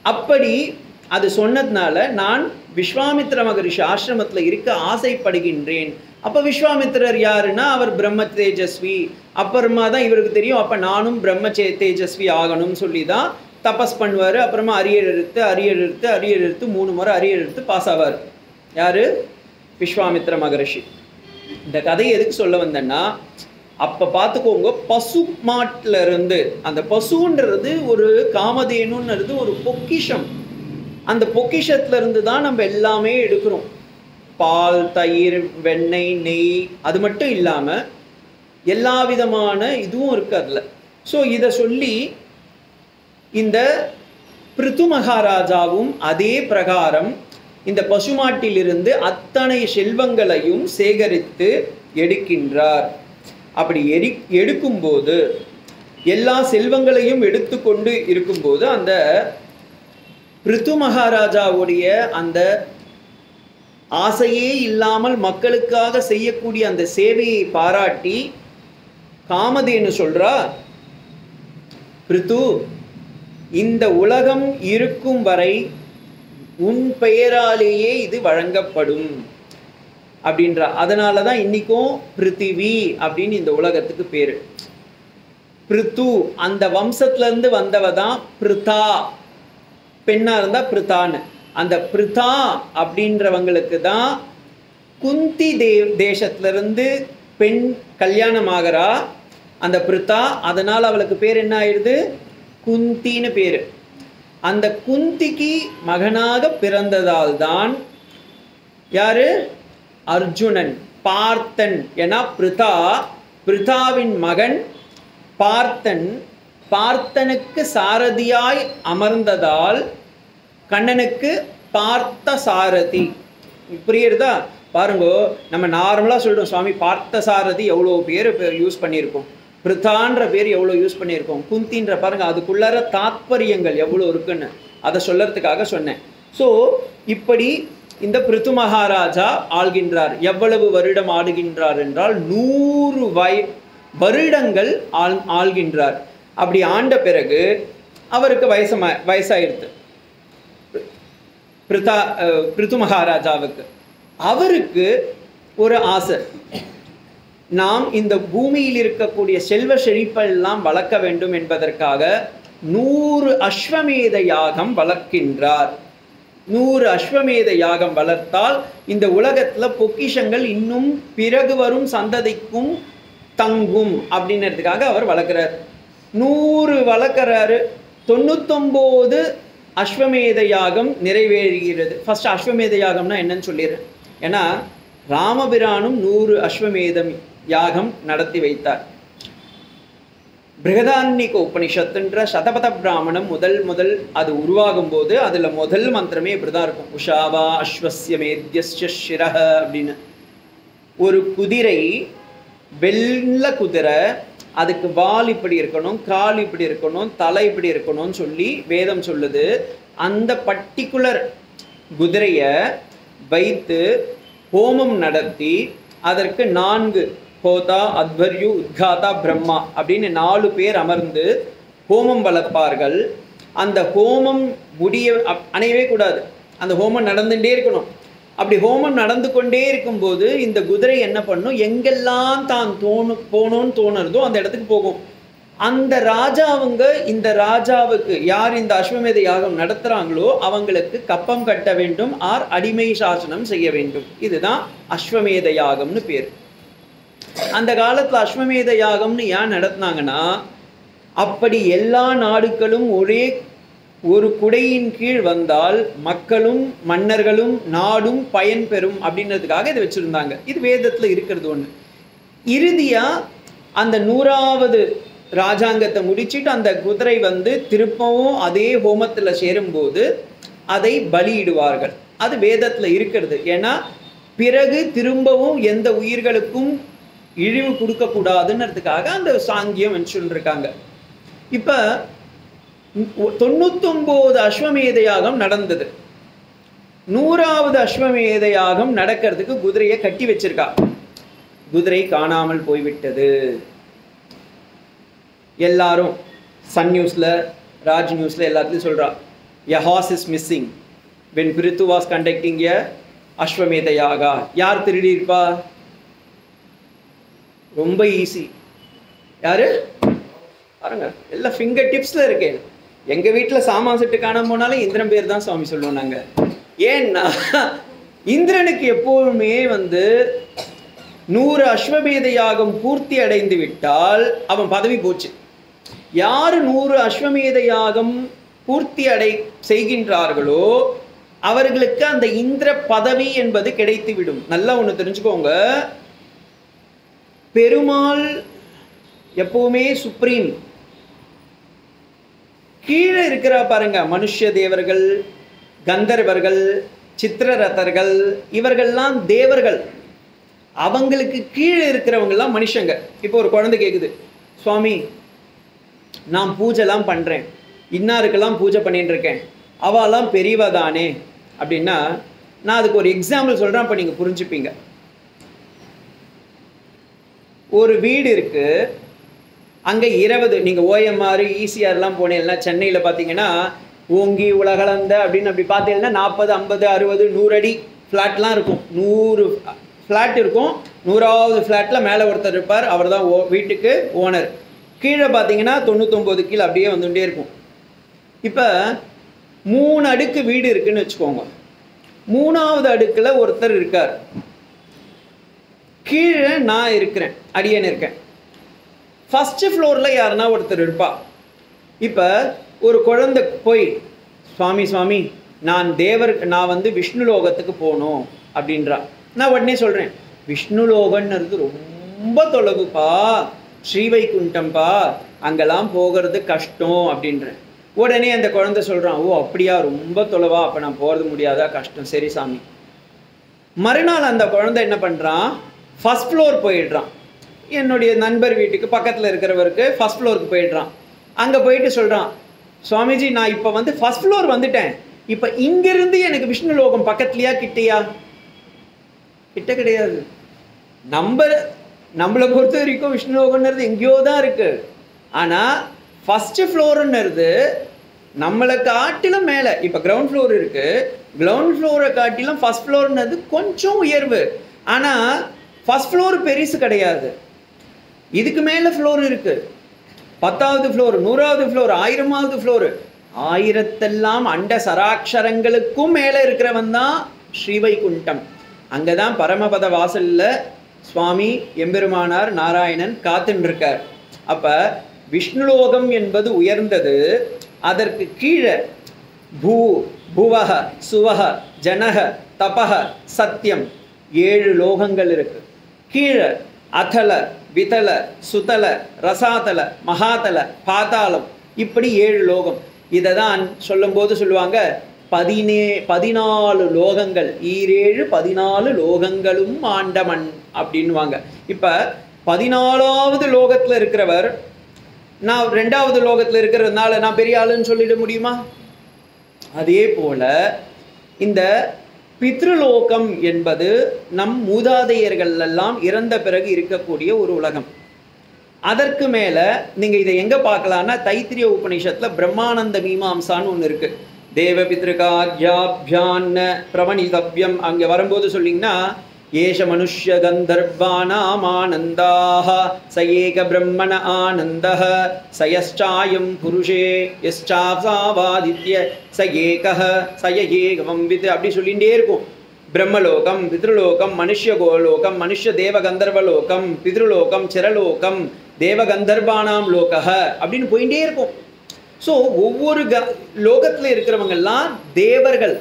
[SPEAKER 1] அப்படி அது சொன்னதுனால நான் விஸ்வாமித்ர மகரிஷி ஆசிரமத்தில் இருக்க ஆசைப்படுகின்றேன். அப்போ விஸ்வாமித்திரர் யாருன்னா அவர் பிரம்ம தேஜஸ்வி. அப்புறமா தான் இவருக்கு தெரியும் அப்போ நானும் பிரம்ம தேஜஸ்வி ஆகணும்னு சொல்லி தான் தபஸ் பண்ணுவார் அப்புறமா அரியர் எடுத்து அரியர் எடுத்து அரியர் எடுத்து மூணு முறை அரியர் எடுத்து பாஸ் ஆவார். யார்? விஸ்வாமித்ர மகரிஷி. இந்த கதையை எதுக்கு சொல்ல வந்தேன்னா அப்போ பார்த்துக்கோங்க பசு மாட்டுல இருந்து அந்த பசுன்றது ஒரு காமதேனுன்றது ஒரு பொக்கிஷம். அந்த பொக்கிஷத்துல இருந்து தான் நம்ம எல்லாமே எடுக்கிறோம். பால் தயிர் வெண்ணெய் நெய் அது மட்டும் இல்லாமல் எல்லா விதமான இதுவும் இருக்கு அதில். ஸோ இதை சொல்லி இந்த பிரித்து மகாராஜாவும் அதே பிரகாரம் இந்த பசுமாட்டிலிருந்து அத்தனை செல்வங்களையும் சேகரித்து எடுக்கின்றார். அப்படி எரி எடுக்கும்போது எல்லா செல்வங்களையும் எடுத்துக்கொண்டு இருக்கும்போது அந்த பிரித்து மகாராஜாவுடைய அந்த ஆசையே இல்லாமல் மக்களுக்காக செய்யக்கூடிய அந்த சேவையை பாராட்டி காமதேனு சொல்றா பிரித்து இந்த உலகம் இருக்கும் வரை உன் பெயராலேயே இது வழங்கப்படும் அப்படின்றா அதனால தான் இன்னைக்கும் பிருத்திவி அப்படின்னு இந்த உலகத்துக்கு பேர். பிருத்து அந்த வம்சத்துல இருந்து வந்தவ தான் பிருத்தா. பெண்ணாக இருந்தால் பிருத்தான்னு. அந்த பிருத்தா அப்படின்றவங்களுக்கு தான் குந்தி தேவ் தேசத்துலேருந்து பெண் கல்யாணம் ஆகிறா. அந்த பிருத்தா அதனால் அவளுக்கு பேர் என்ன ஆயிடுது? குந்தின்னு பேர். அந்த குந்திக்கு மகனாக பிறந்ததால் தான் யாரு? அர்ஜுனன் பார்த்தன் ஏன்னா பிரிதா பிரிதாவின் மகன் பார்த்தன். பார்த்தனுக்கு சாரதியாய் அமர்ந்ததால் கண்ணனுக்கு பார்த்த சாரதி. புரியுறதா பாருங்கோ நம்ம நார்மலாக சொல்கிறோம் சுவாமி பார்த்த சாரதி எவ்வளோ பேர் யூஸ் பண்ணியிருக்கோம் பிரித்தான்ற பேர் எவ்வளோ யூஸ் பண்ணியிருக்கோம்? குந்தின்ற பாருங்கள் அதுக்குள்ளார தாத்பரியங்கள் எவ்வளோ இருக்குன்னு அதை சொல்லறதுக்காக சொன்னேன். ஸோ இப்படி இந்த பிரித்து மகாராஜா ஆள்கின்றார். எவ்வளவு வருடம் ஆடுகின்றார் என்றால் நூறு வய வருடங்கள் ஆள் ஆள்கின்றார். அப்படி ஆண்ட பிறகு அவருக்கு வயசமா வயசாயிருது பிருதா பிரித்து மகாராஜாவுக்கு. அவருக்கு ஒரு ஆசை. நாம் இந்த பூமியில் இருக்கக்கூடிய செல்வ செழிப்பெல்லாம் வளர்க்க வேண்டும் என்பதற்காக நூறு அஸ்வமேத யாகம் வளர்க்கின்றார். நூறு அஸ்வமேத யாகம் வளர்த்தால் இந்த உலகத்தில் பொக்கிஷங்கள் இன்னும் பிறகு வரும் சந்ததிக்கும் தங்கும் அப்படின்றதுக்காக அவர் வளர்க்குறார். நூறு வளர்க்குறாரு. தொண்ணூத்தொம்போது அஸ்வமேத யாகம் நிறைவேறுகிறது. ஃபஸ்ட் அஸ்வமேத யாகம்னா என்னன்னு சொல்லிடுறேன். ஏன்னா ராமபிரானும் நூறு அஸ்வமேதம் யாகம் நடத்தி வைத்தார். பிருகதான்னிக உபனிஷத்துன்ற சதபத பிராமணம் முதல் முதல் அது உருவாகும் போது அதில் முதல் மந்திரமே இப்படிதான் இருக்கும். உஷாவா அஸ்வசிய மேத்யஸ்ய சிரஹ அப்படின்னு. ஒரு குதிரை வெள்ள குதிரை அதுக்கு வால் இப்படி இருக்கணும் கால் இப்படி இருக்கணும் தலை இப்படி இருக்கணும்னு சொல்லி வேதம் சொல்லுது. அந்த பர்டிகுலர் குதிரையை வைத்து ஹோமம் நடத்தி அதற்கு நான்கு ஹோதா அத்வர்யு உத்காதா பிரம்மா அப்படின்னு நாலு பேர் அமர்ந்து ஹோமம் வளர்ப்பார்கள். அந்த ஹோமம் முடிய அப்- அணையவே கூடாது. அந்த ஹோமம் நடந்துகிட்டே இருக்கணும். அப்படி ஹோமம் நடந்து கொண்டே இருக்கும்போது இந்த குதிரை என்ன பண்ணும்? எங்கெல்லாம் தான் தோணு போகணும்னு தோணுறதோ அந்த இடத்துக்கு போகும். அந்த ராஜாவுங்க இந்த ராஜாவுக்கு யார் இந்த அஸ்வமேத யாகம் நடத்துகிறாங்களோ அவங்களுக்கு கப்பம் கட்ட வேண்டும். ஆர் அடிமை சாசனம் செய்ய வேண்டும். இதுதான் அஸ்வமேத யாகம்னு பேர். அந்த காலத்தில் அஸ்வமேத யாகம்னு ஏன் நடத்துனாங்கன்னா அப்படி எல்லா நாடுகளும் ஒரே ஒரு குடையின் கீழ் வந்தால் மக்களும் மன்னர்களும் நாடும் பயன்பெறும் அப்படின்றதுக்காக இதை வச்சுருந்தாங்க. இது வேதத்தில் இருக்கிறது ஒன்று இறுதியாக அந்த நூறாவது ராஜாங்கத்தை முடிச்சிட்டு அந்த குதிரை வந்து திருப்பவும் அதே ஹோமத்தில் சேரும்போது அதை பலியிடுவார்கள். அது வேதத்தில் இருக்கிறது. ஏன்னா பிறகு திரும்பவும் எந்த உயிர்களுக்கும் இழிவு கொடுக்கக்கூடாதுன்றதுக்காக அந்த சாங்கியம் வச்சுருக்காங்க இப்போ தொண்ணூத்தொம்போது அஸ்வமேத யாகம் நடந்தது. நூறாவது அஸ்வமேத யாகம் நடக்கிறதுக்கு குதிரையை கட்டி வச்சிருக்கா. குதிரை காணாமல் போய்விட்டது. எல்லாரும் சன் நியூஸில் ராஜ் நியூஸில் எல்லாத்துலேயும் சொல்கிறா a horse is missing when Prithu was conducting a Ashwamedha yaga யார் திருடி இருப்பா? ரொம்ப ஈஸி யாரு? பாருங்க எல்லாம் ஃபிங்கர் டிப்ஸில் இருக்கேன். எங்கள் வீட்டில் சாமான் செட்டு காணாம போனாலும் இந்திரன் பேர் தான் சுவாமி சொல்லுவோம் நாங்கள் ஏன்னா இந்திரனுக்கு எப்போதுமே வந்து நூறு அஸ்வமேத யாகம் பூர்த்தி அடைந்து விட்டால் அவன் பதவி போச்சு. யார் நூறு அஸ்வமேத யாகம் பூர்த்தி அடை செய்கின்றார்களோ அவர்களுக்கு அந்த இந்திர பதவி என்பது கிடைத்து விடும் நல்லா ஒன்று தெரிஞ்சுக்கோங்க. பெருமாள் எப்பவுமே சுப்ரீம் கீழே இருக்கிறா பாருங்க மனுஷ தேவர்கள் கந்தர்வர்கள் சித்திரரதர்கள் இவர்கள்லாம் தேவர்கள். அவங்களுக்கு கீழே இருக்கிறவங்கெல்லாம் மனுஷங்க. இப்போ ஒரு குழந்தை கேட்குது சுவாமி நான் பூஜைலாம் பண்ணுறேன் இன்னாருக்கெல்லாம் பூஜை பண்ணிட்டு இருக்கேன் அவெல்லாம் பெரியவா தானே? அப்படின்னா நான் அதுக்கு ஒரு எக்ஸாம்பிள் சொல்கிறேன் அப்போ நீங்கள் புரிஞ்சுப்பீங்க. ஒரு வீடு இருக்குது அங்கே இருபது நீங்கள் ஓஎம்ஆர் ஈசிஆர்லாம் போனீங்கன்னா சென்னையில் பார்த்தீங்கன்னா ஓங்கி உலகளந்த அப்படின்னு அப்படி பார்த்தீங்கன்னா நாற்பது ஐம்பது அறுபது நூறு அடி ஃப்ளாட்லாம் இருக்கும். நூறு ஃப்ளாட் இருக்கும். நூறாவது ஃப்ளாட்டில் மேலே ஒருத்தர் இருப்பார். அவர் தான் ஓ வீட்டுக்கு ஓனர் கீழே பார்த்தீங்கன்னா தொண்ணூத்தொம்பது கீழே அப்படியே வந்துகிட்டே இருக்கும். இப்போ மூணு அடுக்கு வீடு இருக்குதுன்னு வச்சுக்கோங்க. மூணாவது அடுக்கில் ஒருத்தர் இருக்கார். கீழே நான் இருக்கிறேன் அடியன் இருக்கேன். ஃபஸ்ட்டு ஃப்ளோரில் யாருன்னா ஒருத்தர் இருப்பா. இப்போ ஒரு குழந்தை போய் சுவாமி சுவாமி நான் தேவர் நான் வந்து விஷ்ணு லோகத்துக்கு போகணும் அப்படின்றா. நான் உடனே சொல்கிறேன் விஷ்ணு லோகன்றது ரொம்ப தொலைவுப்பா ஸ்ரீவைகுண்டம்பா அங்கெல்லாம் போகிறது கஷ்டம் அப்படின்றேன். உடனே அந்த குழந்தை சொல்கிறான் ஓ அப்படியா ரொம்ப தொலைவா அப்போ நான் போகிறது முடியாதா கஷ்டம் சரி சாமி. மறுநாள் அந்த குழந்தை என்ன பண்ணுறான் ஃபஸ்ட் ஃப்ளோர் போயிடுறான். என்னுடைய நண்பர் வீட்டுக்கு பக்கத்தில் இருக்கிறவருக்கு ஃபஸ்ட் ஃப்ளோருக்கு போயிடுறான். அங்கே போயிட்டு சொல்கிறான் சுவாமிஜி நான் இப்போ வந்து ஃபஸ்ட் ஃப்ளோர் வந்துட்டேன். இப்போ இங்கேருந்து எனக்கு விஷ்ணு லோகம் பக்கத்துலையா கிட்டையா? கிட்ட கிடையாது. நம்ம நம்மளை பொறுத்த வரைக்கும் விஷ்ணு லோகம்ன்றது எங்கேயோ தான் இருக்குது ஆனால் ஃபஸ்ட்டு ஃப்ளோருன்னுறது நம்மளை காட்டிலும் மேலே இப்போ கிரவுண்ட் ஃப்ளோர் இருக்குது கிரவுண்ட் ஃப்ளோரை காட்டிலும் ஃபஸ்ட் ஃப்ளோர்ன்றது கொஞ்சம் உயர்வு. ஆனால் ஃபஸ்ட் ஃப்ளோர் பெருசு கிடையாது. இதுக்கு மேலே ஃப்ளோர் இருக்குது பத்தாவது ஃப்ளோர் நூறாவது ஃப்ளோர் ஆயிரமாவது ஃப்ளோர் ஆயிரத்தெல்லாம் அண்ட சராட்சரங்களுக்கும் மேலே இருக்கிறவன் தான் ஸ்ரீவைகுண்டம். அங்கே தான் பரமபத வாசலில் சுவாமி எம்பெருமானார் நாராயணன் காத்துன்ருக்கார் அப்போ விஷ்ணுலோகம் என்பது உயர்ந்தது. அதற்கு கீழே பூ புவக சுவக ஜனக தபக சத்தியம் ஏழு லோகங்கள் இருக்குது கீழ அதல விதல சுதல ரசாதல மகாதல பாதாளம் இப்படி ஏழு லோகம். இதை தான் சொல்லும்போது சொல்லுவாங்க பதினே பதினாலு லோகங்கள். ஈரேழு பதினாலு லோகங்களும் ஆண்டமன் அப்படின்வாங்க இப்போ பதினாலாவது லோகத்தில் இருக்கிறவர் நான் ரெண்டாவது லோகத்தில் இருக்கிறதுனால நான் பெரிய ஆளுன்னு சொல்லிட முடியுமா? அதே போல இந்த பித்ருலோகம் என்பது நம் மூதாதையர்கள் எல்லாம் இறந்த பிறகு இருக்கக்கூடிய ஒரு உலகம். அதற்கு மேலே நீங்கள் இதை எங்கே பார்க்கலான்னா தைத்திரிய உபநிஷத்தில் பிரம்மானந்த மீமாம்சான்னு ஒன்று இருக்குது தேவ பித்ருகார்யாபியான்ன பிரமணிதவ்யம் அங்கே வரும்போது சொல்லிங்கன்னா ஏஷ மனுஷ்யகந்தர்வானாமானந்தாः स एकब्रह्मण आनन्दः स यश्चायं புருஷே यश्चासावादित्य स एकः स य ஏகவம் வித் அப்படி சொல்லிகிட்டே இருக்கும். பிரம்மலோகம் பித்ருலோகம் மனுஷ கோலோகம் மனுஷ தேவகந்தர்வலோகம் பித்ருலோகம் சிரலோகம் தேவகந்தர்வானாம் லோகக அப்படின்னு போயிட்டே இருக்கும். ஸோ ஒவ்வொரு க லோகத்தில் இருக்கிறவங்கெல்லாம் தேவர்கள்.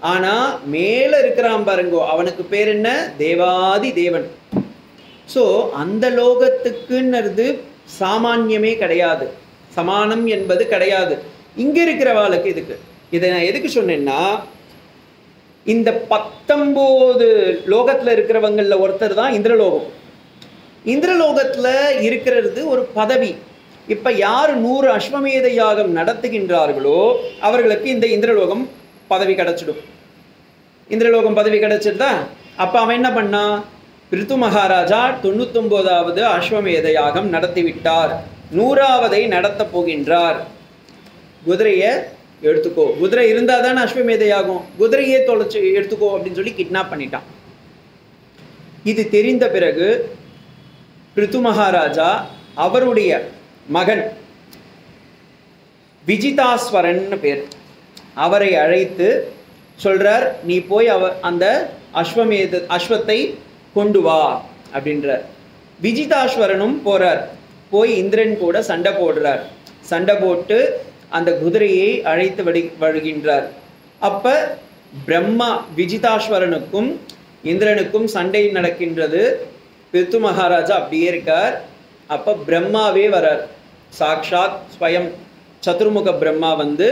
[SPEAKER 1] ஆனா மேல இருக்கிறான் பாருங்கோ அவனுக்கு பேர் என்ன? தேவாதி தேவன். ஸோ அந்த லோகத்துக்குன்றது சாமான்யமே கிடையாது. சமானம் என்பது கிடையாது. இங்க இருக்கிறவாளுக்கு இதுக்கு இதை நான் எதுக்கு சொன்னேன்னா இந்த பத்தொம்போது லோகத்துல இருக்கிறவங்கள ஒருத்தர் தான் இந்திரலோகம். இந்திரலோகத்துல இருக்கிறது ஒரு பதவி. இப்ப யார் நூறு அஸ்வமேத யாகம் நடத்துகின்றார்களோ அவர்களுக்கு இந்த இந்திரலோகம் பதவி கிடைச்சிடும். இந்திரலோகம் பதவி கிடைச்சிருதா அப்போ அவன் என்ன பண்ணான் பிரித்து மகாராஜா தொண்ணூத்தொன்பதாவது அஸ்வமேத யாகம் நடத்தி விட்டார் நூறாவதை நடத்தப் போகின்றார். குதிரையை எடுத்துக்கோ. குதிரை இருந்தால் தானே அஸ்வமேத யாகம். குதிரையே தொலைச்சு எடுத்துக்கோ அப்படின்னு சொல்லி கிட்னாப் பண்ணிட்டான். இது தெரிந்த பிறகு பிரித்து மகாராஜா அவருடைய மகன் விஜிதாஸ்வரன் பேர். அவரை அழைத்து சொல்கிறார் நீ போய் அவ அந்த அஸ்வமேத அஸ்வத்தை கொண்டு வா அப்படின்றார். விஜிதாஸ்வரனும் போகிறார் போய் இந்திரன் கூட சண்டை போடுறார். சண்டை போட்டு அந்த குதிரையை அழைத்து வடி வருகின்றார் அப்போ பிரம்மா விஜிதாஸ்வரனுக்கும் இந்திரனுக்கும் சண்டை நடக்கின்றது. பித்து மகாராஜா அப்படியே இருக்கார். அப்போ பிரம்மாவே வரார். சாக்ஷாத் ஸ்வயம் சதுர்முக பிரம்மா வந்து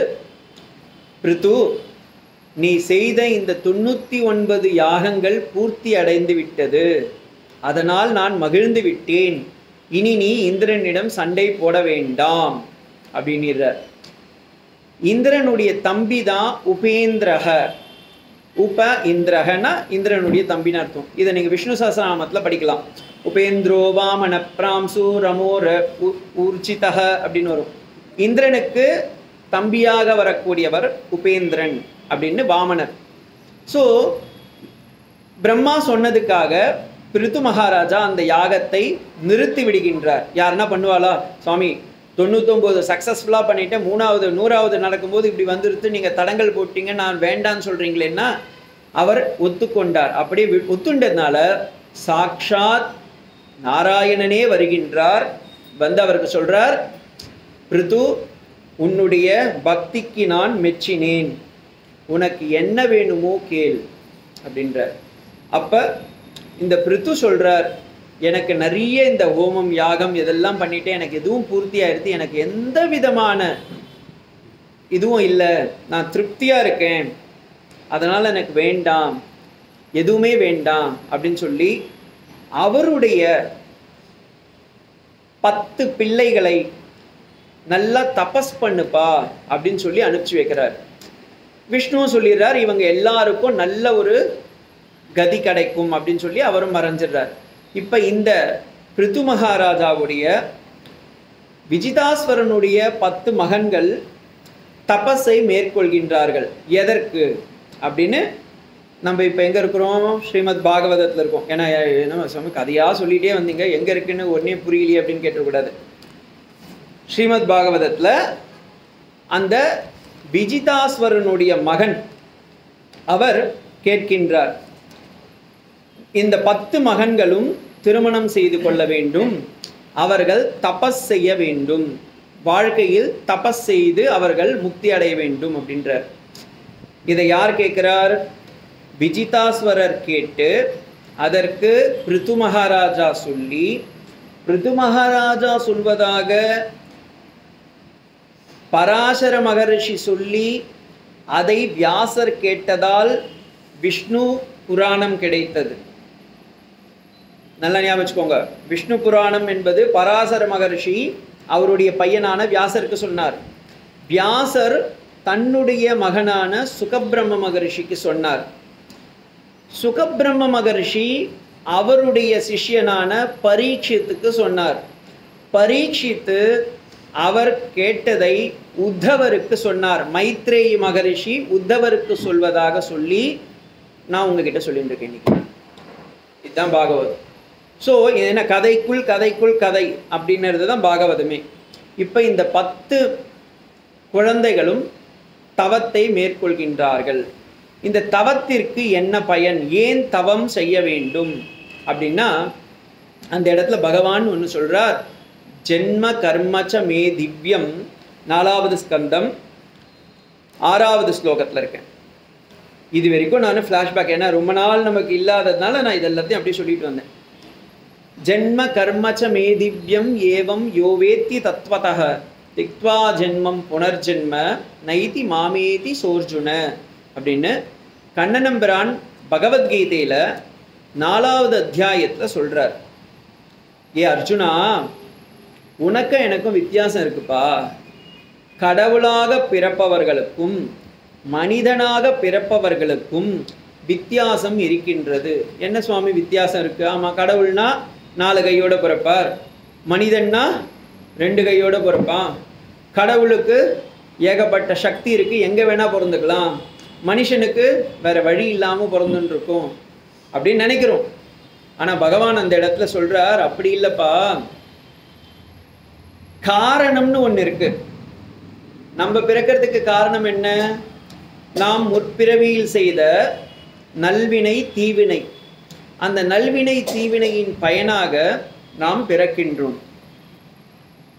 [SPEAKER 1] பிரித்து நீ செய்த இந்த தொண்ணூற்றி ஒன்பது யாகங்கள் பூர்த்தி அடைந்து விட்டது அதனால் நான் மகிழ்ந்து விட்டேன். இனி நீ இந்திரனிடம் சண்டை போட வேண்டாம் அப்படின்னுறார். இந்திரனுடைய தம்பி தான் உபேந்திரக. உப இந்திரகனா இந்திரனுடைய தம்பின்னு அர்த்தம். இதை நீங்கள் விஷ்ணு சஹஸ்ரநாமத்தில் படிக்கலாம். உபேந்திரோ வாமன பிராம்சு ரமோர உ- ஊர்ஜிதக அப்படின்னு வரும். இந்திரனுக்கு தம்பியாக வரக்கூடியவர் உபேந்திரன். அப்படின்னு வாமனர். ஸோ பிரம்மா சொன்னதுக்காக பிரித்து மகாராஜா அந்த யாகத்தை நிறுத்தி விடுகின்றார். யாருன்னா பண்ணுவாளா? சுவாமி தொண்ணூத்தொம்பது சக்ஸஸ்ஃபுல்லாக பண்ணிட்டு மூணாவது நூறாவது நடக்கும்போது இப்படி வந்துருத்து நீங்கள் தடங்கள் போட்டீங்க நான் வேண்டான்னு சொல்கிறீங்களேன்னா அவர் ஒத்துக்கொண்டார். அப்படியே ஒத்துண்டதுனால சாக்ஷாத் நாராயணனே வருகின்றார். வந்து அவருக்கு சொல்கிறார் பிரித்து உன்னுடைய பக்திக்கு நான் மெச்சினேன். உனக்கு என்ன வேணுமோ கேள் அப்படின்றார். அப்போ இந்த பிரித்து சொல்கிறார் எனக்கு நிறைய இந்த ஹோமம் யாகம் இதெல்லாம் பண்ணிட்டு எனக்கு எதுவும் பூர்த்தி எனக்கு எந்த விதமான இதுவும் இல்லை நான் திருப்தியாக இருக்கேன் அதனால் எனக்கு வேண்டாம் எதுவுமே வேண்டாம் அப்படின்னு சொல்லி அவருடைய பத்து பிள்ளைகளை நல்லா தபஸ் பண்ணுப்பா அப்படின்னு சொல்லி அனுப்பிச்சி வைக்கிறார். விஷ்ணுவும் சொல்லிடுறார் இவங்க எல்லாருக்கும் நல்ல ஒரு கதி கிடைக்கும் அப்படின்னு சொல்லி அவரும் மறைஞ்சிடுறார் இப்போ இந்த பிரித்து மகாராஜாவுடைய விஜிதாஸ்வரனுடைய பத்து மகன்கள் தபஸை மேற்கொள்கின்றார்கள். எதற்கு? அப்படின்னு நம்ம இப்போ எங்கே இருக்கிறோம்? ஸ்ரீமத் பாகவதத்தில் இருக்கோம். ஏன்னா என்ன சுவாமி கதையாக சொல்லிகிட்டே வந்தீங்க. எங்கே இருக்குன்னு ஒன்றே புரியலையே அப்படின்னு கேட்டக்கூடாது ஸ்ரீமத் பாகவதத்தில் அந்த விஜிதாஸ்வரனுடைய மகன் அவர் கேட்கின்றார். இந்த பத்து மகன்களும் திருமணம் செய்து கொள்ள வேண்டும். அவர்கள் தபஸ் செய்ய வேண்டும். வாழ்க்கையில் தபஸ் செய்து அவர்கள் முக்தி அடைய வேண்டும் அப்படின்றார். இதை யார் கேட்கிறார்? விஜிதாஸ்வரர் கேட்டு அதற்கு பிருத்து மகாராஜா சொல்லி பிருத்து மகாராஜா சொல்வதாக பராசர மகரிஷி சொல்லி அதை வியாசர் கேட்டதால் விஷ்ணு புராணம் கிடைத்தது. நல்லா ஞாபகம் வச்சுக்கோங்க. விஷ்ணு புராணம் என்பது பராசர மகரிஷி அவருடைய பையனான வியாசருக்கு சொன்னார். வியாசர் தன்னுடைய மகனான சுகபிரம்ம மகரிஷிக்கு சொன்னார். சுகபிரம்ம மகரிஷி அவருடைய சிஷ்யனான பரீட்சித்துக்கு சொன்னார். பரீட்சித்து அவர் கேட்டதை உத்தவருக்கு சொன்னார். மைத்ரேயி மகரிஷி உத்தவருக்கு சொல்வதாக சொல்லி நான் உங்ககிட்ட சொல்லிட்டு இருக்கேன் இன்னைக்கு. இதுதான் பாகவதம். ஸோ என்ன? கதைக்குள் கதைக்குள் கதை அப்படின்றது தான் பாகவதமே. இப்போ இந்த பத்து குழந்தைகளும் தவத்தை மேற்கொள்கின்றார்கள். இந்த தவத்திற்கு என்ன பயன்? ஏன் தவம் செய்ய வேண்டும்? அப்படின்னா அந்த இடத்துல பகவான் ஒன்று சொல்கிறார் ஜென்ம கர்மச்ச மே திவ்யம் நாலாவது ஸ்கந்தம் ஆறாவது ஸ்லோகத்தில் இருக்கேன். இது வரைக்கும் நான் ஃப்ளாஷ்பேக் ஏன்னா ரொம்ப நாள் நமக்கு இல்லாததுனால நான் இதெல்லாத்தையும் அப்படியே சொல்லிட்டு வந்தேன். ஜென்ம கர்மச்ச மே திவ்யம் ஏவம் யோவேத்தி தத்வத திக்வா ஜென்மம் புனர்ஜென்ம நைதி மாமேதி சோர்ஜுன அப்படின்னு கண்ணனம்பிரான் பகவத்கீதையில் நாலாவது அத்தியாயத்தில் சொல்கிறார் ஏ அர்ஜுனா உனக்கும் எனக்கும் வித்தியாசம் இருக்குப்பா. கடவுளாக பிறப்பவர்களுக்கும் மனிதனாக பிறப்பவர்களுக்கும் வித்தியாசம் இருக்கின்றது. என்ன சுவாமி வித்தியாசம் இருக்குது ஆமாம் கடவுள்னா நாலு கையோடு பிறப்பார். மனிதன்னா ரெண்டு கையோடு பிறப்பான். கடவுளுக்கு ஏகப்பட்ட சக்தி இருக்குது எங்கே வேணால் பிறந்துக்கலாம் மனுஷனுக்கு வேறு வழி இல்லாமல் பிறந்துன்னுருக்கும் அப்படின்னு நினைக்கிறோம். ஆனால் பகவான் அந்த இடத்துல சொல்கிறார் அப்படி இல்லைப்பா. காரணம்னு ஒன்று இருக்கு. நம்ம பிறக்கிறதுக்கு காரணம் என்ன? நாம் முற்பிறவியில் செய்த நல்வினை தீவினை. அந்த நல்வினை தீவினையின் பயனாக நாம் பிறக்கின்றோம்.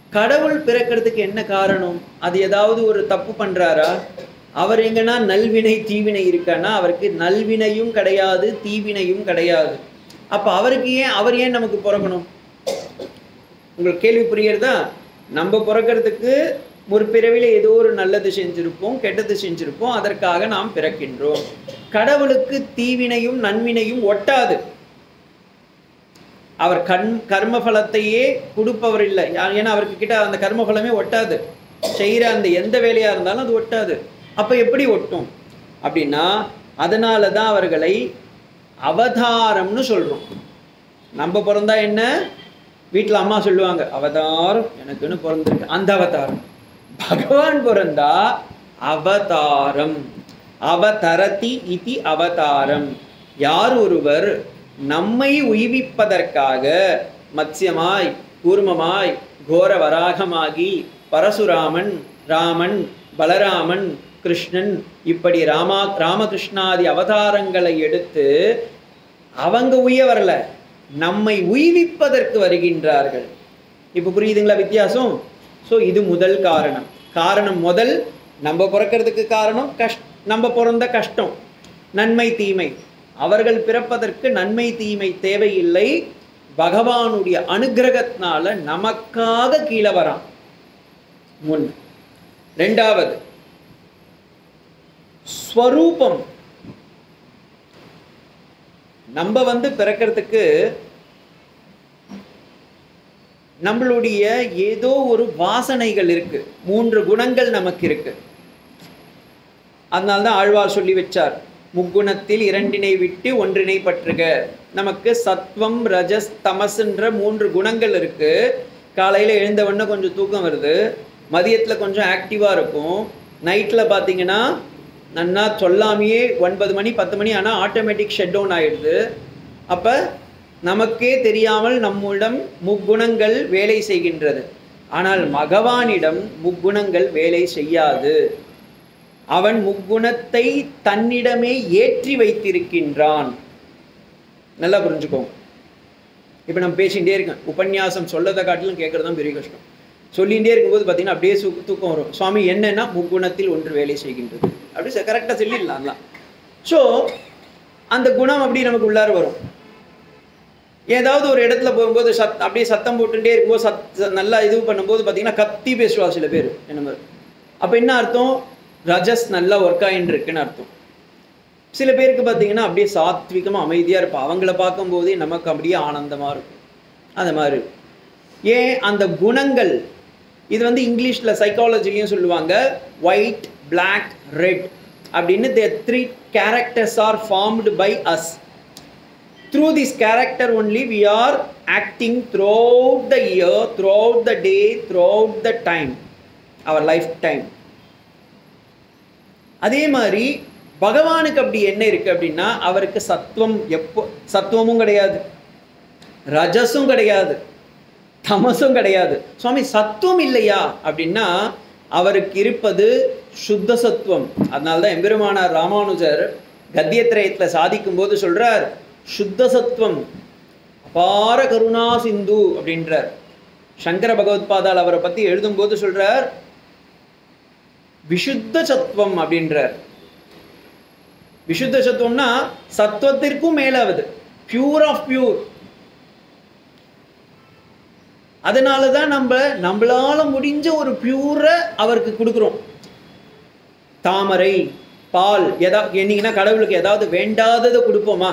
[SPEAKER 1] கடவுள் பிறக்கிறதுக்கு என்ன காரணம்? அது ஏதாவது ஒரு தப்பு பண்ணுறாரா அவர் எங்கன்னா நல்வினை தீவினை இருக்கான்னா அவருக்கு நல்வினையும் கிடையாது தீவினையும் கிடையாது. அப்போ அவருக்கு ஏன் அவர் ஏன் நமக்கு பிறக்கணும்? உங்களுக்கு கேள்வி புரியறதா நம்ம பிறக்கிறதுக்கு முற்பிறவில ஏதோ ஒரு நல்லது செஞ்சிருப்போம் கெட்டது செஞ்சிருப்போம் அதற்காக நாம் பிறக்கின்றோம். கடவுளுக்கு தீவினையும் நன்வினையும் ஒட்டாது. அவர் கண் கர்மஃபலத்தையே கொடுப்பவர் இல்லை. ஏன்னா அவருக்கு கிட்ட அந்த கர்மபலமே ஒட்டாது. செய்கிற அந்த எந்த வேலையா இருந்தாலும் அது ஒட்டாது. அப்ப எப்படி ஒட்டும்? அப்படின்னா அதனால தான் அவர்களை அவதாரம்னு சொல்றோம். நம்ம பிறந்தா என்ன? வீட்டில் அம்மா சொல்லுவாங்க அவதாரம் எனக்குன்னு பிறந்திருக்கு. அந்த அவதாரம். பகவான் பிறந்தா அவதாரம். அவதரதி இதி அவதாரம். யார் ஒருவர் நம்மை உய்விப்பதற்காக மத்யமாய் கூர்மமாய் கோர வராகமாகி பரசுராமன் ராமன் பலராமன் கிருஷ்ணன் இப்படி ராமா ராமகிருஷ்ணாதி அவதாரங்களை எடுத்து அவங்க உய வரல நம்மை உய்விப்பதற்கு வருகின்றார்கள். இப்போ புரியுதுங்களா வித்தியாசம்? ஸோ இது முதல் காரணம். காரணம் முதல் நம்ம பிறக்கிறதுக்கு காரணம் கஷ் நம்ம பிறந்த கஷ்டம் நன்மை தீமை. அவர்கள் பிறப்பதற்கு நன்மை தீமை தேவையில்லை. பகவானுடைய அனுக்கிரகத்தினால நமக்காக கீழே வரான். முன் ரெண்டாவது ஸ்வரூபம் நம்ம வந்து பிறக்கிறதுக்கு நம்மளுடைய ஏதோ ஒரு வாசனைகள் இருக்கு. மூன்று குணங்கள் நமக்கு இருக்கு. அதனால்தான் ஆழ்வார் சொல்லி வச்சார். முக்குணத்தில் இரண்டினை விட்டு ஒன்றினை பற்றுக. நமக்கு சத்வம் ரஜஸ் தமசுன்ற மூன்று குணங்கள் இருக்கு. காலையில் எழுந்தவொன்னே கொஞ்சம் தூக்கம் வருது. மதியத்தில் கொஞ்சம் ஆக்டிவாக இருக்கும். நைட்டில் பார்த்தீங்கன்னா நன்னா சொல்லாமையே ஒன்பது மணி பத்து மணி ஆனால் ஆட்டோமேட்டிக் ஷட் டவுன் ஆயிடுது. அப்போ நமக்கே தெரியாமல் நம்மிடம் முக்குணங்கள் வேலை செய்கின்றது. ஆனால் மகவானிடம் முக்குணங்கள் வேலை செய்யாது. அவன் முக்குணத்தை தன்னிடமே ஏற்றி வைத்திருக்கின்றான். நல்லா புரிஞ்சுக்கோங்க. இப்போ நம்ம பேசிகிட்டே இருக்கேன் உபன்யாசம் சொல்லதை காட்டிலும் கேட்குறது தான் பெரிய கஷ்டம். சொல்லிகிட்டே இருக்கும்போது பார்த்தீங்கன்னா அப்படியே சு தூக்கம் வரும். சுவாமி என்னன்னா முக்குணத்தில் ஒன்று வேலை செய்கின்றது. அப்படி கரெக்டாக சொல்லிடலாம் ஸோ அந்த குணம் அப்படி நமக்கு உள்ளார வரும். ஏதாவது ஒரு இடத்துல போகும்போது சத் அப்படியே சத்தம் போட்டுகிட்டே இருக்கும்போது சத் நல்லா இது பண்ணும்போது பார்த்தீங்கன்னா கத்தி பேசுவா சில பேர் என்ன மாதிரி. அப்போ என்ன அர்த்தம்? ரஜஸ் நல்லா ஒர்க் ஆகிட்டு இருக்குன்னு அர்த்தம். சில பேருக்கு பார்த்தீங்கன்னா அப்படியே சாத்விகமாக அமைதியாக இருப்போம் அவங்கள பார்க்கும்போதே நமக்கு அப்படியே ஆனந்தமாக இருக்கும். அந்த மாதிரி. ஏன்? அந்த குணங்கள் இது வந்து இங்கிலீஷில் சைக்காலஜிலையும் சொல்லுவாங்க ஒயிட் பிளாக் ரெட் அப்படின்னு the three characters are formed by us through this character only we are acting acting the year year the day day the time our life time அதே மாதிரி பகவானுக்கு அப்படி என்ன இருக்குது அப்படின்னா அவருக்கு சத்துவம் எப்போ சத்துவமும் கிடையாது. ரஜஸும் கிடையாது. தமசும் கிடையாது. சுவாமி சத்துவம் இல்லையா? அப்படின்னா அவருக்கு இருப்பது சுத்த சத்துவம். அதனால்தான் எம்பெருமானார் ராமானுஜர் கத்தியத்திரயத்தில் சாதிக்கும் போது சொல்றார் சுத்த சத்துவம் அபார கருணா சிந்து அப்படின்றார். சங்கர பகவத்பாதால் அவரை பத்தி எழுதும்போது சொல்றார் விசுத்த சத்துவம் அப்படின்றார். விசுத்த சத்துவம்னா சத்துவத்திற்கும் மேலாவது பியூர் ஆஃப் பியூர் அதனால தான் நம்ம நம்மளால் முடிஞ்ச ஒரு பியூரை அவருக்கு கொடுக்குறோம். தாமரை பால் எதா என்னீங்கன்னா கடவுளுக்கு ஏதாவது வேண்டாததை கொடுப்போமா?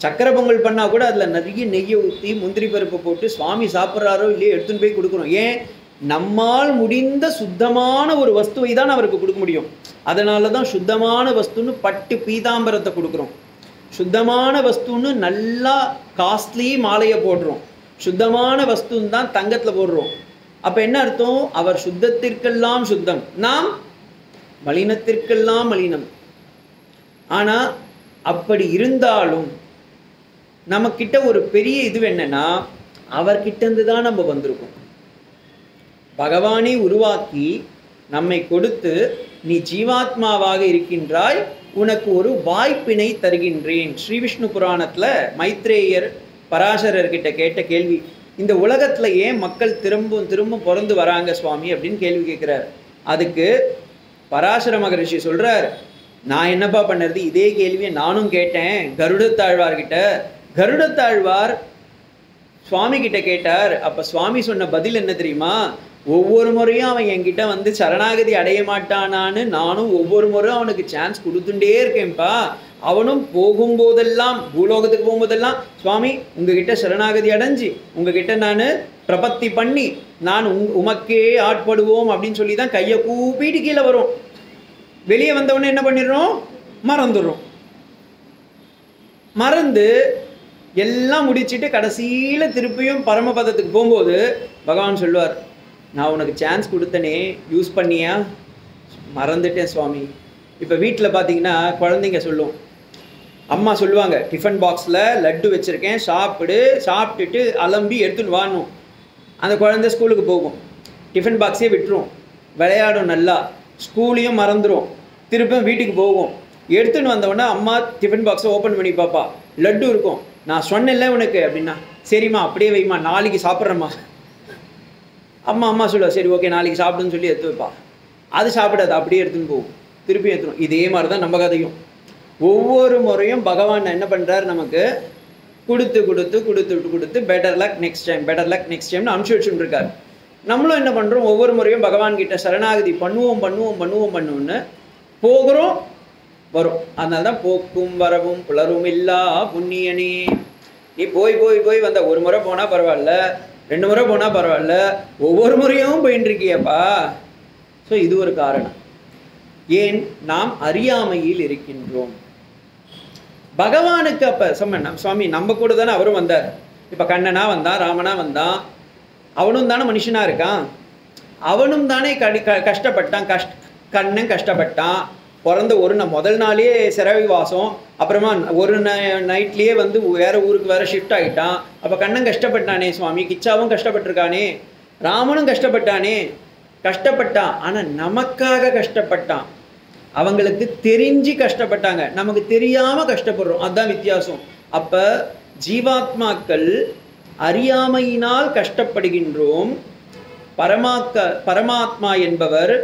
[SPEAKER 1] சக்கரை பொங்கல் பண்ணால் கூட அதில் நிறைய நெய்யை ஊற்றி முந்திரி பருப்பு போட்டு சுவாமி சாப்பிட்றாரோ இல்லையோ எடுத்துன்னு போய் கொடுக்குறோம். ஏன்? நம்மால் முடிந்த சுத்தமான ஒரு வஸ்துவை தான் அவருக்கு கொடுக்க முடியும். அதனால தான் சுத்தமான வஸ்துன்னு பட்டு பீதாம்பரத்தை கொடுக்குறோம். சுத்தமான வஸ்துன்னு நல்லா காஸ்ட்லி மாலையை போடுறோம். சுத்தமான வஸ்துன்னு தான் தங்கத்தில் போடுறோம். அப்போ என்ன அர்த்தம்? அவர் சுத்தத்திற்கெல்லாம் சுத்தம். நாம் மலினத்திற்கெல்லாம் மலினம். ஆனால் அப்படி இருந்தாலும் நம்மக்கிட்ட ஒரு பெரிய இது என்னன்னா அவர்கிட்டருந்து தான் நம்ம வந்திருக்கோம். பகவானை உருவாக்கி நம்மை கொடுத்து நீ ஜீவாத்மாவாக இருக்கின்றாய் உனக்கு ஒரு வாய்ப்பினை தருகின்றேன். ஸ்ரீ விஷ்ணு புராணத்தில் மைத்ரேயர் பராசரர்கிட்ட கேட்ட கேள்வி இந்த உலகத்துல ஏன் மக்கள் திரும்பும் திரும்பும் பிறந்து வராங்க சுவாமி அப்படின்னு கேள்வி கேட்குறார். அதுக்கு பராசர மகரிஷி சொல்கிறார் நான் என்னப்பா பண்ணுறது? இதே கேள்வியை நானும் கேட்டேன். கருடத்தாழ்வார்கிட்ட கருடத்தாழ்வார் சுவாமி கிட்ட கேட்டார். அப்போ சுவாமி சொன்ன பதில் என்ன தெரியுமா? ஒவ்வொரு முறையும் அவன் என்கிட்ட வந்து சரணாகதி அடைய மாட்டானான்னு நானும் ஒவ்வொரு முறையும் அவனுக்கு சான்ஸ் கொடுத்துட்டே இருக்கேன்ப்பா. அவனும் போகும்போதெல்லாம் பூலோகத்துக்கு போகும்போதெல்லாம் சுவாமி உங்ககிட்ட சரணாகதி அடைஞ்சு உங்ககிட்ட நான் பிரபத்தி பண்ணி நான் உங் உமக்கே ஆட்படுவோம் அப்படின்னு சொல்லி தான் கையை கூப்பிட்டு கீழே வரும். வெளியே வந்தவொடனே என்ன பண்ணிடுறோம்? மறந்துடுறோம். மறந்து எல்லாம் முடிச்சுட்டு கடைசியில் திருப்பியும் பரமபதத்துக்கு போகும்போது பகவான் சொல்லுவார் நான் உனக்கு சான்ஸ் கொடுத்தனே யூஸ் பண்ணியா? மறந்துட்டேன் சுவாமி. இப்போ வீட்டில் பார்த்தீங்கன்னா குழந்தைங்க சொல்லும் அம்மா சொல்லுவாங்க டிஃபன் பாக்ஸில் லட்டு வச்சுருக்கேன் சாப்பிடு சாப்பிட்டுட்டு அலம்பி எடுத்துன்னு வாணும் அந்த குழந்தை ஸ்கூலுக்கு போகும். டிஃபன் பாக்ஸே விட்டுரும். விளையாடும் நல்லா. ஸ்கூலையும் மறந்துடும் திருப்பியும் வீட்டுக்கு போகும். எடுத்துன்னு வந்தவொடனே அம்மா டிஃபன் பாக்ஸை ஓப்பன் பண்ணி பாப்பா. லட்டு இருக்கும். நான் சொன்னேன்ல உனக்கு அப்படின்னா. சரிம்மா அப்படியே வைம்மா. நாளைக்கு சாப்பிட்றேம்மா. அம்மா அம்மா சொல்லுவா. சரி ஓகே நாளைக்கு சாப்பிடுன்னு சொல்லி எடுத்து வைப்பா. அது சாப்பிடாது. அப்படியே எடுத்துன்னு போகும். திருப்பி எடுத்துரும். இதே மாதிரி தான் நம்ம கதையும். ஒவ்வொரு முறையும் பகவான் என்ன பண்ணுறார் நமக்கு? கொடுத்து கொடுத்து கொடுத்து கொடுத்து better luck next time better luck next டைம்னு அனுப்பிச்சு வச்சுட்டுருக்காரு. நம்மளும் என்ன பண்ணுறோம் ஒவ்வொரு முறையும் பகவான் கிட்ட சரணாகதி பண்ணுவோம் பண்ணுவோம் பண்ணுவோம் பண்ணுவோம்னு போகிறோம் வரும். அதனால தான் போக்கும் வரவும் புலரும் இல்லா புண்ணியனே. நீ போய் போய் போய் வந்த ஒரு முறை போனால் பரவாயில்ல ரெண்டு முறை போனால் பரவாயில்ல ஒவ்வொரு முறையும் போயின்னு இருக்கியப்பா ஸோ இது ஒரு காரணம். ஏன் நாம் அறியாமையில் இருக்கின்றோம்? பகவானுக்கு அப்ப சொன்ன சுவாமி நம்ம கூட தானே அவரும் வந்தார். இப்ப கண்ணனா வந்தான் ராமனா வந்தான் அவனும் தானே மனுஷனா இருக்கான். அவனும் தானே கடி க கஷ்டப்பட்டான். கஷ்ட கண்ணன் கஷ்டப்பட்டான். பிறந்த ஒரு நான் முதல் நாளே சிறவி வாசம். அப்புறமா ஒரு நைட்லேயே வந்து வேற ஊருக்கு வேற ஷிஃப்ட் ஆகிட்டான் அப்போ கண்ணன் கஷ்டப்பட்டானே சுவாமி. கிச்சாவும் கஷ்டப்பட்டிருக்கானே. ராமனும் கஷ்டப்பட்டானே. கஷ்டப்பட்டான். ஆனால் நமக்காக கஷ்டப்பட்டான். அவங்களுக்கு தெரிஞ்சு கஷ்டப்பட்டாங்க. நமக்கு தெரியாம கஷ்டப்படுறோம். அதுதான் வித்தியாசம். அப்ப ஜீவாத்மாக்கள் அறியாமையினால் கஷ்டப்படுகின்றோம். பரமாக்க பரமாத்மா என்பவர்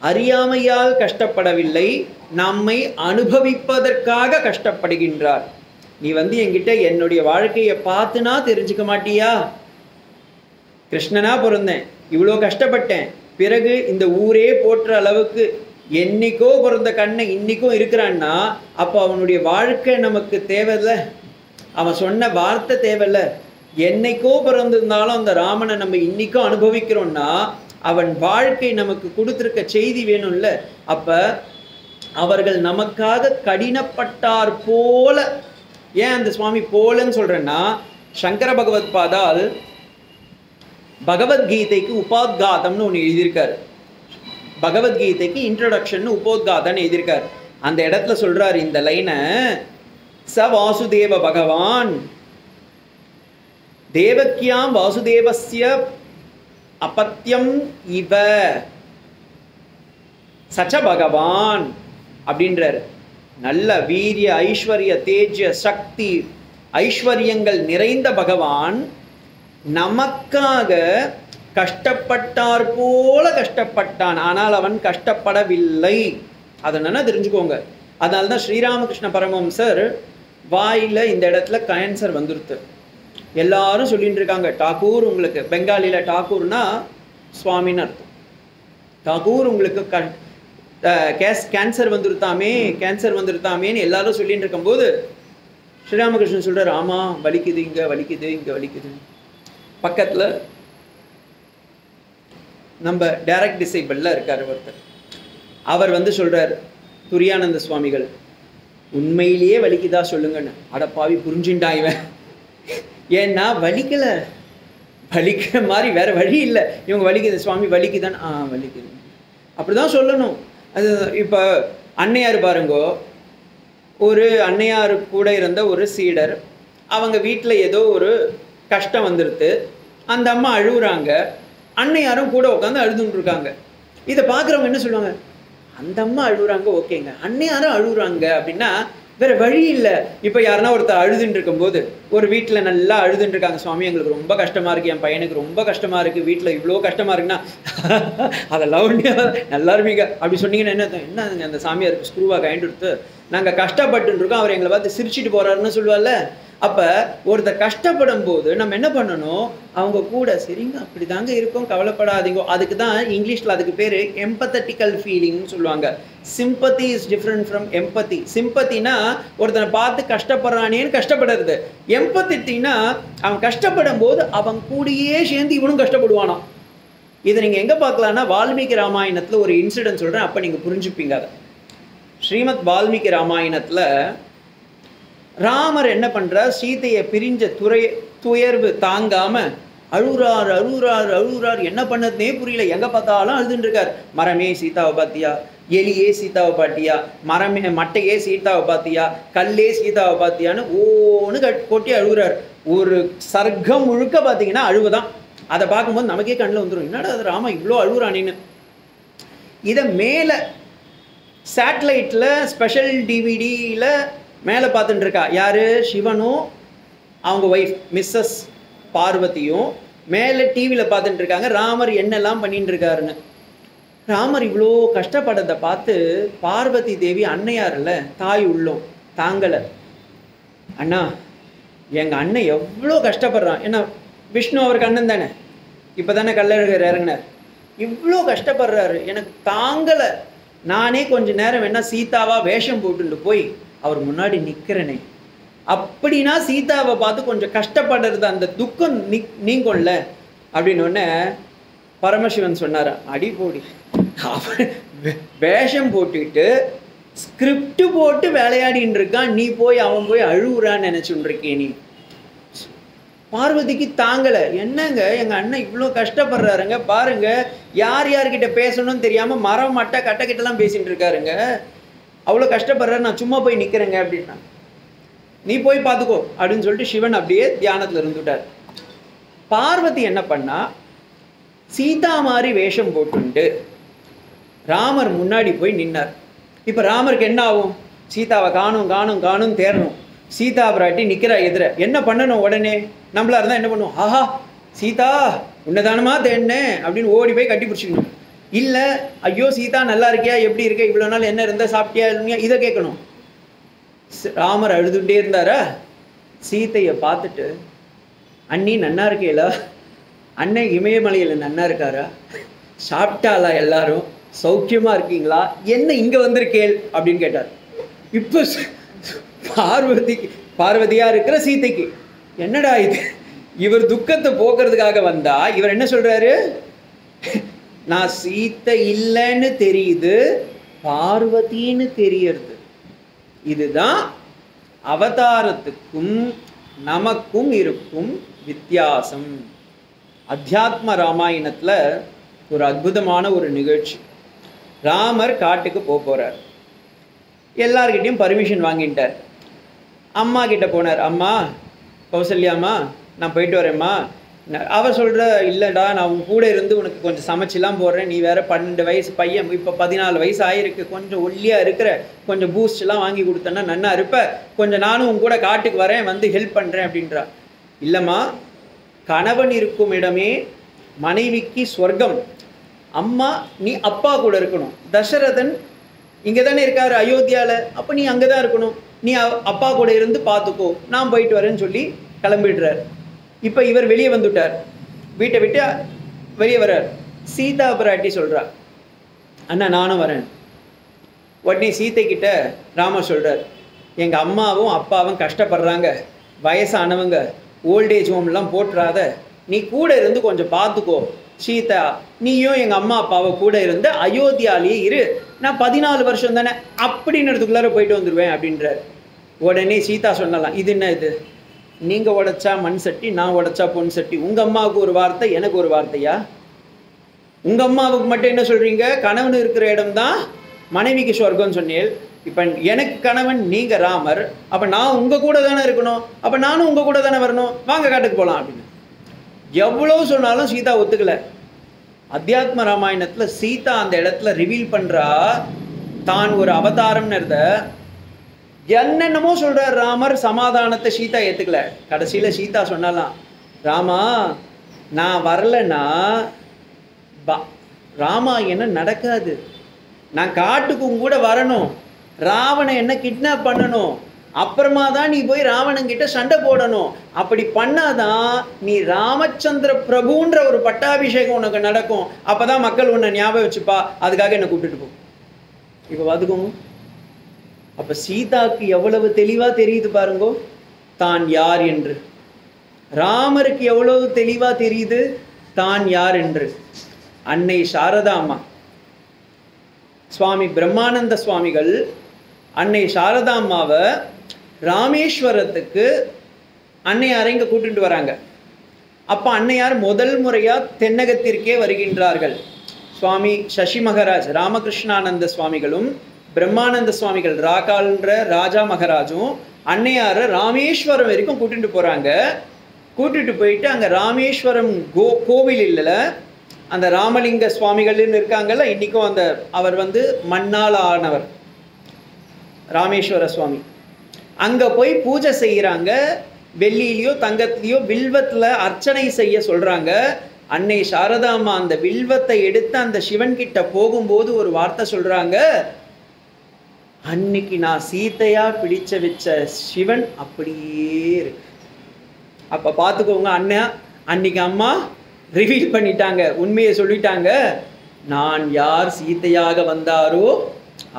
[SPEAKER 1] அறியாமையால் கஷ்டப்படவில்லை. நம்மை அனுபவிப்பதற்காக கஷ்டப்படுகின்றார். நீ வந்து என்கிட்ட என்னுடைய வாழ்க்கையை பார்த்துனா தெரிஞ்சுக்க மாட்டியா? கிருஷ்ணனா பிறந்தேன். இவ்வளோ கஷ்டப்பட்டேன். பிறகு இந்த ஊரே போற்ற அளவுக்கு என்னைக்கோ பிறந்த கண்ணை இன்னைக்கும் இருக்கிறான்னா அப்போ அவனுடைய வாழ்க்கை நமக்கு தேவையில்ல. அவன் சொன்ன வார்த்தை தேவையில்ல. என்னைக்கோ பிறந்திருந்தாலும் அந்த ராமனை நம்ம இன்னைக்கும் அனுபவிக்கிறோம்னா அவன் வாழ்க்கை நமக்கு கொடுத்துருக்க செய்தி வேணும்ல. அப்போ அவர்கள் நமக்காக கடினப்பட்டார் போல. ஏன் அந்த சுவாமி போலன்னு சொல்கிறேன்னா சங்கர பகவத் பாதால் பகவத்கீதைக்கு உபாத்காதம்னு ஒன்று எழுதியிருக்காரு. பகவத்கீதைக்கு இன்ட்ரடக்ஷன் உபோத்காதம்னு எழுதியிருக்கார். அந்த இடத்துல சொல்றாரு இந்த லைனை ச வாசுதேவ பகவான் தேவக்கியாம் வாசுதேவசிய அபத்தியம் இவ சச்ச பகவான் அப்படின்றார். நல்ல வீரிய ஐஸ்வர்ய தேஜ சக்தி ஐஸ்வர்யங்கள் நிறைந்த பகவான் நமக்காக கஷ்டப்பட்டார் போல கஷ்டப்பட்டான். ஆனால் அவன் கஷ்டப்படவில்லை. அதை நல்லா தெரிஞ்சுக்கோங்க. அதனால தான் ஸ்ரீராமகிருஷ்ண பரமஹம்சர் வாயில் இந்த இடத்துல கேன்சர் வந்துருத்து. எல்லாரும் சொல்லிட்டு இருக்காங்க டாகூர் உங்களுக்கு பெங்காலியில் டாகூர்னா சுவாமின்னு அர்த்தம். டாகூர் உங்களுக்கு க கேஸ் கேன்சர் வந்துருத்தாமே கேன்சர் வந்துருத்தாமேன்னு எல்லாரும் சொல்லிட்டு இருக்கும்போது ஸ்ரீராமகிருஷ்ணன் சொல்கிறார் ஆமாம் வலிக்குது இங்கே வலிக்குது இங்கே வலிக்குது பக்கத்தில் நம்ம டைரக்ட் டிசைபிளில் இருக்கார் ஒருத்தர். அவர் வந்து சொல்கிறார் துரியானந்த சுவாமிகள் உண்மையிலேயே வலிக்குதா சொல்லுங்கன்னு. அட பாவி புரிஞ்சுண்டா இவன். ஏன்னா வலிக்கலை. வலிக்கிற மாதிரி வேறு வழி இல்லை. இவங்க வலிக்குது சுவாமி வலிக்குதான்னு ஆ வலிக்குது. அப்படிதான் சொல்லணும். அது இப்போ அன்னையார் பாருங்கோ ஒரு அன்னையார் கூட இருந்த ஒரு சீடர் அவங்க வீட்டில் ஏதோ ஒரு கஷ்டம் வந்துடுது அந்த அம்மா அழுகுறாங்க அன்னையாரும் கூட உட்காந்து அழுதுன்னு இருக்காங்க இதை பார்க்குறவங்க என்ன சொல்லுவாங்க? அந்த அம்மா அழுகுறாங்க ஓகேங்க. அன்னையாரும் அழுகுறாங்க அப்படின்னா வேற வழி இல்லை. இப்போ யாருன்னா ஒருத்தர் அழுதுன்னு இருக்கும்போது ஒரு வீட்டில் நல்லா அழுதுன்னு இருக்காங்க சுவாமி எங்களுக்கு ரொம்ப கஷ்டமா இருக்கு. என் பையனுக்கு ரொம்ப கஷ்டமா இருக்கு. வீட்டில் இவ்வளோ கஷ்டமா இருக்குன்னா [laughs] அதெல்லாம் ஒன்றே நல்லா இருப்பீங்க அப்படி சொன்னீங்கன்னா என்ன அர்த்தம்? அந்த சாமியாருக்கு ஸ்க்ரூவாக கைண்டு கொடுத்து நாங்கள் கஷ்டப்பட்டுருக்கோம் அவர் எங்களை பார்த்து சிரிச்சிட்டு போறாருன்னு சொல்லுவார்ல. அப்போ ஒருத்தர் கஷ்டப்படும் போது நம்ம என்ன பண்ணணும்? அவங்க கூட சரிங்க அப்படிதாங்க இருக்கும் கவலைப்படாதீங்க. அதுக்கு தான் இங்கிலீஷில் அதுக்கு பேர் எம்பத்தட்டிக்கல் ஃபீலிங்னு சொல்லுவாங்க. Sympathy is different from empathy சிம்பத்தினா ஒருத்தனை பார்த்து கஷ்டப்படுறானேன்னு கஷ்டப்படுறது. எம்பத்திட்டினா அவன் கஷ்டப்படும் போது அவன் கூடயே சேர்ந்து இவனும் கஷ்டப்படுவானான் இதை நீங்கள் எங்கே பார்க்கலான்னா வால்மீகி ராமாயணத்தில் ஒரு இன்சிடென்ட் சொல்கிறேன் அப்போ நீங்கள் புரிஞ்சுப்பீங்க அதை. ஸ்ரீமத் வால்மீகி ராமாயணத்தில் ராமர் என்ன பண்ணுறார் சீதையை பிரிஞ்ச துறை துயர்வு தாங்காமல் அழுகிறார் அழுகிறார் அழுகிறார் என்ன பண்ணதுனே புரியல. எங்கே பார்த்தாலும் அழுதுன்ட்ருக்கார் மரமே சீதாவை பார்த்தியா? எலியே சீதாவை பாட்டியா மரமே மட்டையே சீதாவை பார்த்தியா? கல்லே சீதாவை பாத்தியான்னு ஓன்னு கட் கொட்டி அழுகிறார். ஒரு சர்க்கம் முழுக்க பார்த்தீங்கன்னா அழுவுதான். அதை பார்க்கும்போது நமக்கே கண்ணில் வந்துடும் என்னடா அது ராமா இவ்வளோ அழுகுறானின்னு. இதை மேலே சேட்டலைட்டில் ஸ்பெஷல் டிவிடியில் மேலே பார்த்துட்டுருக்கா. யார்? சிவனும் அவங்க ஒய்ஃப் மிஸ்ஸஸ் பார்வதியும். மேலே டிவியில் பார்த்துட்டு இருக்காங்க ராமர் என்னெல்லாம் பண்ணிட்டு இருக்காருன்னு ராமர் இவ்வளோ கஷ்டப்பட்டதை பார்த்து பார்வதி தேவி அன்னையார்ல தாய் உள்ளோம் தாங்கலை. அண்ணா எங்கள் அண்ணன் எவ்வளோ கஷ்டப்படுறான். ஏன்னா விஷ்ணு அவருக்கு அண்ணன் தானே. இப்போ தானே கல்லழகர் இறங்கினார். இவ்வளோ கஷ்டப்படுறாரு. எனக்கு தாங்கலை. நானே கொஞ்ச நேரம் வேணால் சீதாவாக வேஷம் போட்டுட்டு போய் அவர் முன்னாடி நிற்கிறனே அப்படின்னா சீதாவை பார்த்து கொஞ்சம் கஷ்டப்படுறது அந்த துக்கம் நீ நீங்கும்ல. அப்படின்னு பரமசிவன் சொன்னார் அடி போடி. அவன் வேஷம் போட்டுக்கிட்டு ஸ்கிரிப்ட் போட்டு விளையாடின்னு இருக்கான். நீ போய் அவன் போய் அழுகுறான்னு நினைச்சுட்டு இருக்கே நீ. பார்வதிக்கு தாங்கலை. என்னங்க? எங்கள் அண்ணன் இவ்வளோ கஷ்டப்படுறாருங்க. பாருங்க யார் யார்கிட்ட பேசணும்னு தெரியாமல் மரம் மட்டை கட்டை கிட்டலாம் பேசிட்டு இருக்காருங்க. அவ்வளோ கஷ்டப்படுறாரு. நான் சும்மா போய் நிற்கிறேங்க அப்படின்னா. நீ போய் பார்த்துக்கோ அப்படின்னு சொல்லிட்டு சிவன் அப்படியே தியானத்தில் இருந்துட்டார். பார்வதி என்ன பண்ணா? சீதா மாதிரி வேஷம் போட்டுண்டு ராமர் முன்னாடி போய் நின்னார். இப்போ ராமருக்கு என்ன ஆகும்? சீதாவை காணும் காணும் காணும் தேரணும் சீதா பிராட்டி நிற்கிறா எதிர. என்ன பண்ணணும் உடனே? நம்மளா இருந்தால் என்ன பண்ணுவோம்? ஆஹா சீதா உன்னதானமா தேடினேன் அப்படின்னு ஓடி போய் கட்டி பிடிச்சிக்கணும் இல்லை ஐயோ சீதா நல்லா இருக்கியா? எப்படி இருக்க? இவ்வளோ நாள் என்ன இருந்தால் சாப்பிட்டியா இல்லையா? இதை கேட்கணும். ராமர் அழுதுகிட்டே இருந்தாரா? சீதையை பார்த்துட்டு அண்ணி நன்னா இருக்கேலா அண்ணன் இமயமலையில் நன்னா இருக்காரா? சாப்பிட்டாளா எல்லாரும்? சௌக்கியமாக இருக்கீங்களா? என்ன இங்கே வந்திருக்கேள்? அப்படின்னு கேட்டார். இப்போ பார்வதிக்கு பார்வதியாக இருக்கிற சீதைக்கு. என்னடா இது? இவர் துக்கத்தை போக்குறதுக்காக வந்தா இவர் என்ன சொல்றாரு? நான் சீத்தை இல்லைன்னு தெரியுது பார்வதின்னு தெரியறது. இதுதான் அவதாரத்துக்கும் நமக்கும் இருக்கும் வித்தியாசம். அத்தியாத்ம ராமாயணத்தில் ஒரு அற்புதமான ஒரு நிகழ்ச்சி. ராமர் காட்டுக்கு போக போறார். எல்லார்கிட்டயும் பர்மிஷன் வாங்கிட்டார். அம்மா கிட்டே போனார். அம்மா கௌசல்யாம்மா நான் போயிட்டு வரேம்மா. அவர் சொல்கிற இல்லைடா நான் உன் கூட இருந்து உனக்கு கொஞ்சம் சமைச்சிலாம் போடுறேன். நீ வேறு பன்னெண்டு வயசு பையன் இப்போ பதினாலு வயசு ஆயிருக்கு. கொஞ்சம் ஒல்லியாக இருக்கிற கொஞ்சம் பூஸ்ட்லாம் வாங்கி கொடுத்தேன்னா நன்னா இருப்ப. கொஞ்சம் நானும் உன் கூட காட்டுக்கு வரேன் வந்து ஹெல்ப் பண்ணுறேன் அப்படின்றா. இல்லைம்மா கணவன் இருக்கும் இடமே மனைவிக்கு சொர்க்கம். அம்மா நீ அப்பா கூட இருக்கணும். தசரதன் இங்கே தானே இருக்காரு அயோத்தியாவில் அப்போ நீ அங்கே தான் இருக்கணும். நீ அப்பா கூட இருந்து பார்த்துக்கோ நான் போயிட்டு வரேன்னு சொல்லி கிளம்பிடுறார். இப்போ இவர் வெளியே வந்துட்டார். வீட்டை விட்டு வெளியே வர்றார். சீதா பிராட்டி சொல்கிறா அண்ணா நானும் வரேன். உடனே சீத்தை கிட்ட ராமர் சொல்கிறார் எங்கள் அம்மாவும் அப்பாவும் கஷ்டப்படுறாங்க. வயசானவங்க ஓல்டேஜ் ஹோம்லாம் போட்டுறாத நீ கூட இருந்து கொஞ்சம் பார்த்துக்கோ சீதா நீயும் எங்கள் அம்மா அப்பாவை கூட இருந்து அயோத்தியாலேயே இரு. நான் பதினாலு வருஷம் தானே அப்படின்றதுக்குள்ளார போயிட்டு வந்துடுவேன் அப்படின்றார். உடனே சீதா சொன்னலாம் இது என்ன இது? நீங்கள் உடைச்சா மண் சட்டி நான் உடைச்சா பொன் சட்டி. உங்கள் அம்மாவுக்கு ஒரு வார்த்தை எனக்கு ஒரு வார்த்தையா? உங்கள் அம்மாவுக்கு மட்டும் என்ன சொல்கிறீங்க கணவன் இருக்கிற இடம் தான் மனைவிக்கு சொர்க்கம் சொன்னேன் இப்போ எனக்கு கணவன் நீங்கள் ராமர். அப்போ நான் உங்கள் கூட தானே இருக்கணும்? அப்போ நானும் உங்கள் கூட தானே வரணும்? வாங்க காட்டுக்கு போகலாம் அப்படின்னு. எவ்வளவு சொன்னாலும் சீதா ஒத்துக்கல. அத்தியாத்ம ராமாயணத்தில் சீதா அந்த இடத்துல ரிவீல் பண்ணுறா தான் ஒரு அவதாரம்ன்றத என்னென்னமோ சொல்கிறார் ராமர் சமாதானத்தை சீதா ஏற்றுக்கல கடைசியில் சீதா சொன்னாலாம் ராமா நான் வரலன்னா பா- ராமாயணம் நடக்காது. நான் காட்டுக்கும் கூட வரணும். ராவணை என்ன கிட்னாப் பண்ணணும். அப்புறமா தான் நீ போய் ராவணங்கிட்ட சண்டை போடணும். அப்படி பண்ணாதான் நீ ராமச்சந்திர பிரபுன்ற ஒரு பட்டாபிஷேகம் உனக்கு நடக்கும். அப்போதான் மக்கள் உன்னை ஞாபகம் வச்சுப்பா. அதுக்காக என்னை கூப்பிட்டுட்டு போ. இப்போ பாத்துக்கோங்க. அப்போ சீதாக்கு எவ்வளவு தெளிவாக தெரியுது பாருங்கோ. தான் யார் என்று. ராமருக்கு எவ்வளவு தெளிவாக தெரியுது? தான் யார் என்று. அன்னை சாரதா அம்மா. சுவாமி பிரம்மானந்த சுவாமிகள் அன்னை சாரதா அம்மாவை ராமேஸ்வரத்துக்கு அன்னையாரை இங்கே கூட்டிட்டு வராங்க. அப்போ அன்னையார் முதல் முறையாக தென்னகத்திற்கே வருகின்றார்கள். சுவாமி சசி மகராஜ் ராமகிருஷ்ணானந்த சுவாமிகளும் பிரம்மானந்த சுவாமிகள் ராகால்ன்ற ராஜா மகராஜும் அன்னையாரை ராமேஸ்வரம் வரைக்கும் கூட்டிட்டு போகிறாங்க கூட்டிட்டு போயிட்டு அங்கே ராமேஸ்வரம் கோ கோவில் இல்லை அந்த ராமலிங்க சுவாமிகள்னு இருக்காங்கல்ல இன்றைக்கும் அந்த அவர் வந்து மண்ணால் ஆனவர் ராமேஸ்வர சுவாமி. அங்கே போய் பூஜை செய்கிறாங்க வெள்ளியிலையோ தங்கத்திலையோ வில்வத்தில் அர்ச்சனை செய்ய சொல்கிறாங்க அன்னை சாரதாமா அந்த வில்வத்தை எடுத்து அந்த சிவன் கிட்ட போகும்போது ஒரு வார்த்தை சொல்கிறாங்க அன்னைக்கு நான் சீதையா பிடிச்ச வச்ச சிவன் அப்படியே இருக்கு. பார்த்துக்கோங்க அண்ணா அன்னைக்கு அம்மா ரிவீல் பண்ணிட்டாங்க. உண்மையை சொல்லிட்டாங்க. நான் யார் சீதையாக வந்தாரோ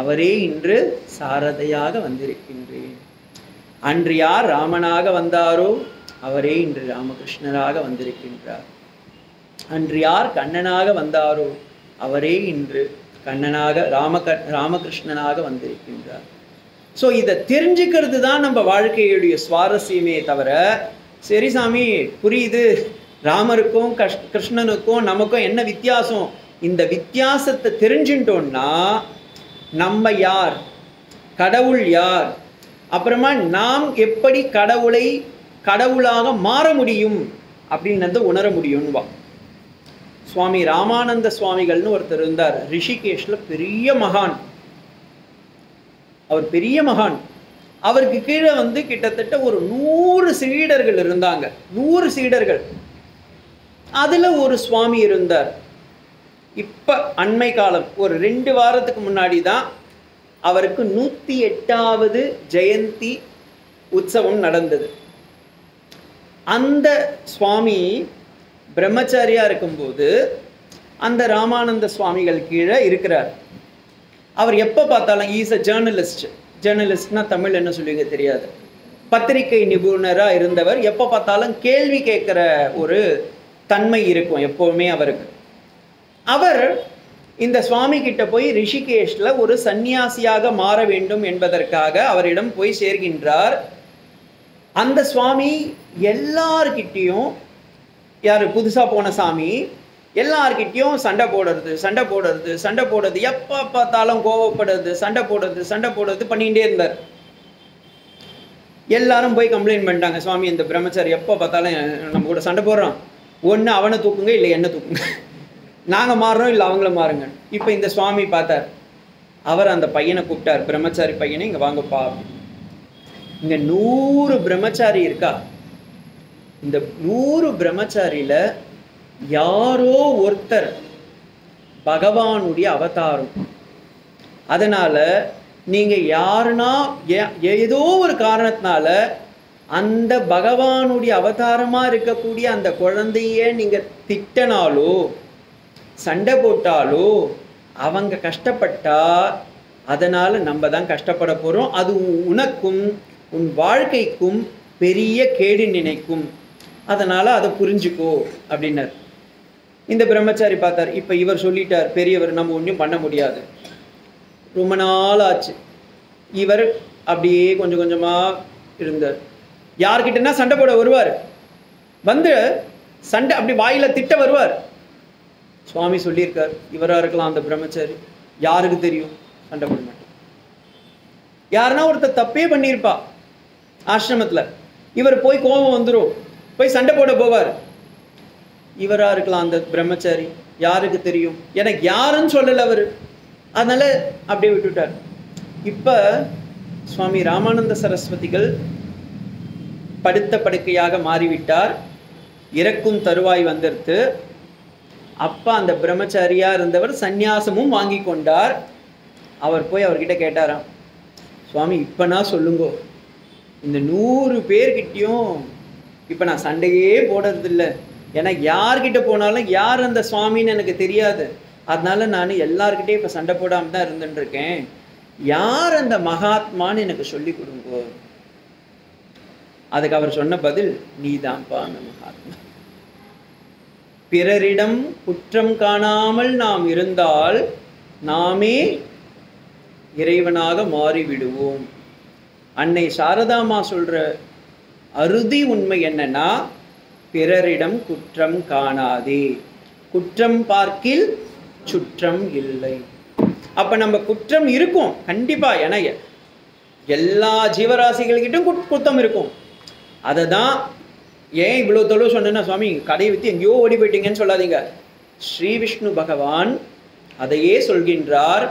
[SPEAKER 1] அவரே இன்று சாரதையாக வந்திருக்கின்றேன். அன்று யார் ராமனாக வந்தாரோ அவரே இன்று ராமகிருஷ்ணராக வந்திருக்கின்றார். அன்று யார் கண்ணனாக வந்தாரோ அவரே இன்று கண்ணனாக ராம ராமகிருஷ்ணனாக வந்திருக்கின்றார். ஸோ இதை தெரிஞ்சுக்கிறது தான் நம்ம வாழ்க்கையுடைய சுவாரஸ்யமே தவிர சரி சாமி புரியுது. ராமருக்கும் கஷ் கிருஷ்ணனுக்கும் நமக்கும் என்ன வித்தியாசம்? இந்த வித்தியாசத்தை தெரிஞ்சுட்டோன்னா நம்ம யார்? கடவுள் யார்? அப்புறமா நாம் எப்படி கடவுளை கடவுளாக மாற முடியும் அப்படின்றத உணர முடியும்வா சுவாமி ராமானந்த சுவாமிகள்னு ஒருத்தர் இருந்தார். ரிஷிகேஷில் பெரிய மகான். அவர் பெரிய மகான். அவருக்கு கீழே வந்து கிட்டத்தட்ட ஒரு நூறு சீடர்கள் இருந்தாங்க. நூறு சீடர்கள். அதில் ஒரு சுவாமி இருந்தார். இப்போ அண்மை காலம். ஒரு ரெண்டு வாரத்துக்கு முன்னாடி தான் அவருக்கு நூற்றி எட்டாவது ஜெயந்தி உற்சவம் நடந்தது. அந்த சுவாமி பிரம்மச்சாரியாக இருக்கும்போது அந்த ராமானந்த சுவாமிகள் கீழே இருக்கிறார். அவர் எப்போ பார்த்தாலும் ஈஸ் அ ஜேர்னலிஸ்ட் ஜேர்னலிஸ்ட்னா தமிழ் என்ன சொல்லுவீங்க தெரியாது. பத்திரிகை நிபுணராக இருந்தவர் எப்போ பார்த்தாலும் கேள்வி கேட்குற ஒரு தன்மை இருக்கும் எப்போவுமே அவருக்கு. அவர் இந்த சுவாமி கிட்ட போய் ரிஷிகேஷில் ஒரு சந்நியாசியாக மாற வேண்டும் என்பதற்காக அவரிடம் போய் சேர்கின்றார். அந்த சுவாமி எல்லார்கிட்டேயும் யார் புதுசாக போன சாமி எல்லார்கிட்டேயும் சண்டை போடுறது சண்டை போடுறது சண்டை போடுறது எப்போ பார்த்தாலும் கோவப்படுறது சண்டை போடுறது சண்டை போடுறது பண்ணிகிட்டே இருந்தார். எல்லாரும் போய் கம்ப்ளைண்ட் பண்ணிட்டாங்க சுவாமி இந்த பிரம்மச்சாரி எப்போ பார்த்தாலும் நம்ம கூட சண்டை போடுறோம் ஒன்று அவனை தூக்குங்க இல்லை என்ன தூக்குங்க. நாங்கள் மாறுறோம் இல்லை அவங்கள மாறுங்க. இப்போ இந்த சுவாமி பார்த்தார். அவர் அந்த பையனை கூப்பிட்டார். பிரம்மச்சாரி பையனை இங்கே வாங்கப்பா இங்கே நூறு பிரம்மச்சாரி இருக்கா? இந்த நூறு பிரம்மச்சாரியில் யாரோ ஒருத்தர் பகவானுடைய அவதாரம். அதனால் நீங்கள் யாருன்னா ஏதோ ஒரு காரணத்தினால அந்த பகவானுடைய அவதாரமாக இருக்கக்கூடிய அந்த குழந்தைய நீங்கள் திட்டனாலோ சண்டை போட்டாலோ அவங்க கஷ்டப்பட்டா அதனால் நம்ம தான் கஷ்டப்பட போகிறோம் அது உனக்கும் உன் வாழ்க்கைக்கும் பெரிய கேடு நினைக்கும். அதனால் அதை புரிஞ்சுக்கோ அப்படின்னார். இந்த பிரம்மச்சாரி பார்த்தார். இப்போ இவர் சொல்லிட்டார் பெரியவர் நம்ம ஒன்றும் பண்ண முடியாது. ரொம்ப நாள் ஆச்சு. இவர் அப்படியே கொஞ்சம் கொஞ்சமாக இருந்தார். யார்கிட்டனா சண்டை போட வருவார். வந்து சண்டை அப்படி வாயில் திட்ட வருவார். சுவாமி சொல்லியிருக்கார் இவராக இருக்கலாம் அந்த பிரம்மச்சாரி. யாருக்கு தெரியும்? சண்டை போட யாருன்னா ஒருத்தர் தப்பே பண்ணியிருப்பா. ஆசிரமத்தில். இவர் போய் கோபம் வந்துரும். போய் சண்டை போட போவார். இவராக இருக்கலாம் அந்த பிரம்மச்சாரி. யாருக்கு தெரியும்? எனக்கு யாருன்னு சொல்லலை அவர். அதனால அப்படியே விட்டுட்டார். இப்ப சுவாமி ராமானந்த சரஸ்வதிகள் படுத்த படுக்கையாக மாறிவிட்டார். இறக்கும் தருவாய் வந்திருத்து அப்பா அந்த பிரம்மச்சாரியா இருந்தவர் சந்நியாசமும் வாங்கி கொண்டார். அவர் போய் அவர்கிட்ட கேட்டாராம் சுவாமி இப்போ நான் சொல்லுங்கோ. இந்த நூறு பேர்கிட்டயும் இப்ப நான் சண்டையே போடுறது இல்ல ஏன்னா யார்கிட்ட போனாலும் யார் அந்த சுவாமின்னு எனக்கு தெரியாது. அதனால நான் எல்லார்கிட்டையும் இப்ப சண்டை போடாம தான் இருந்துட்டு இருக்கேன் யார் அந்த மகாத்மான்னு எனக்கு சொல்லி கொடுங்கோ. அதுக்கு அவர் சொன்ன பதில் நீதான்ப்பா அந்த மகாத்மா. பிறரிடம் குற்றம் காணாமல் நாம் இருந்தால் நாமே இறைவனாக மாறிவிடுவோம். அன்னை சாரதாமா சொல்ற அறுதி உண்மை என்னன்னா பிறரிடம் குற்றம் காணாதே. குற்றம் பார்க்கில் சுற்றம் இல்லை. அப்ப நம்ம குற்றம் இருக்கும் கண்டிப்பா. ஏன்னா எல்லா ஜீவராசிகள்கிட்டும் குட்- குத்தம் இருக்கும். அதை தான் ஏன் இவ்வளோ தொழில் சொன்னேன்னா சுவாமி கடையை விற்று எங்கேயோ ஓடி போயிட்டீங்கன்னு சொல்லாதீங்க. ஸ்ரீ விஷ்ணு பகவான் அதையே சொல்கின்றார்.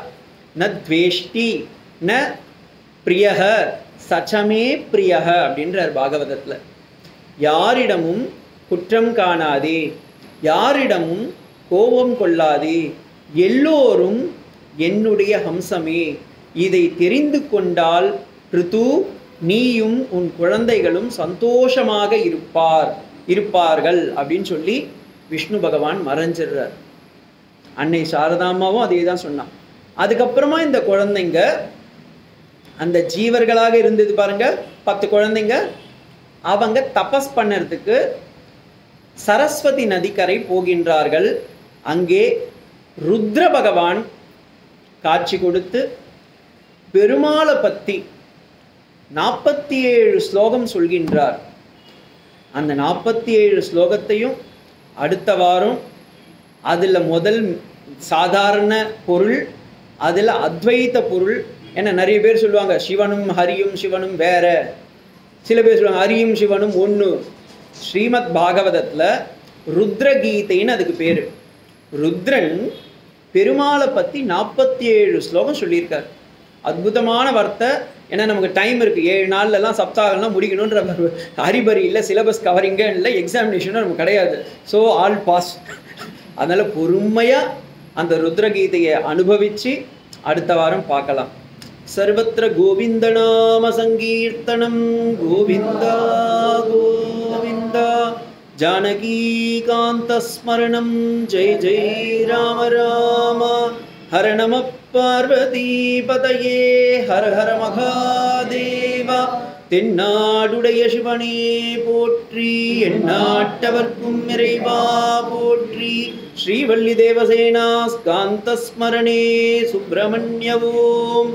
[SPEAKER 1] ந துவேஷ்டி ந பிரியக சச்சமே பிரியக அப்படின்றார் பாகவதத்தில். யாரிடமும் குற்றம் காணாதே யாரிடமும் கோபம் கொள்ளாதே எல்லோரும் என்னுடைய ஹம்சமே. இதை தெரிந்து கொண்டால் ரித்து நீயும் உன் குழந்தைகளும் சந்தோஷமாக இருப்பார் இருப்பார்கள் அப்படின்னு சொல்லி விஷ்ணு பகவான் மறைஞ்சிடுறார். அன்னை சாரதாமாவும் அதே தான் சொன்னான். அதுக்கப்புறமா இந்த குழந்தைங்க அந்த ஜீவர்களாக இருந்தது பாருங்க பத்து குழந்தைங்க அவங்க தபஸ் பண்ணுறதுக்கு சரஸ்வதி நதிக்கரை போகின்றார்கள். அங்கே ருத்ர பகவான் காட்சி கொடுத்து பெருமாளை பற்றி நாற்பத்தி ஏழு ஸ்லோகம் சொல்கின்றார். அந்த நாற்பத்தி ஏழு ஸ்லோகத்தையும் அடுத்த வாரம் அதில் முதல் சாதாரண பொருள் அதில் அத்வைத்த பொருள் ஏன்னா நிறைய பேர் சொல்லுவாங்க. சிவனும் ஹரியும் சிவனும் வேற. சில பேர் சொல்லுவாங்க ஹரியும் சிவனும் ஒன்று ஸ்ரீமத் பாகவதத்தில் ருத்ரகீதைன்னு அதுக்கு பேர். ருத்ரன் பெருமாளை பற்றி நாற்பத்தி ஏழு ஸ்லோகம் சொல்லியிருக்கார். அற்புதமான வார்த்தை ஏன்னா நமக்கு டைம் இருக்குது ஏழு நாள்லலாம் சப்தாகலாம் முடிக்கணுன்ற ஹரிபரி இல்லை. சிலபஸ் கவரிங்கே இல்லை. எக்ஸாமினேஷனும் நமக்கு கிடையாது. ஸோ ஆல் பாஸ் அதனால் பொறுமையாக அந்த ருத்ரகீதையை அனுபவித்து அடுத்த வாரம் பார்க்கலாம். சர்வத்திர கோவிந்த நாம சங்கீர்த்தனம். கோவிந்தா கோவிந்தா. ஜானகீகாந்தஸ்மரணம் ஜெய் ஜெய் ராம ராம. ஹரணம பார்வதிபதையே ஹர ஹர மகாதேவா தென்னாடுடைய சிவனே போற்றி எண்ணாட்டவர்க்கும் இறைவா போற்றி ஸ்ரீவள்ளி தேவசேனா ஸ்காந்த ஸ்மரணே சுப்பிரமணிய ஓம்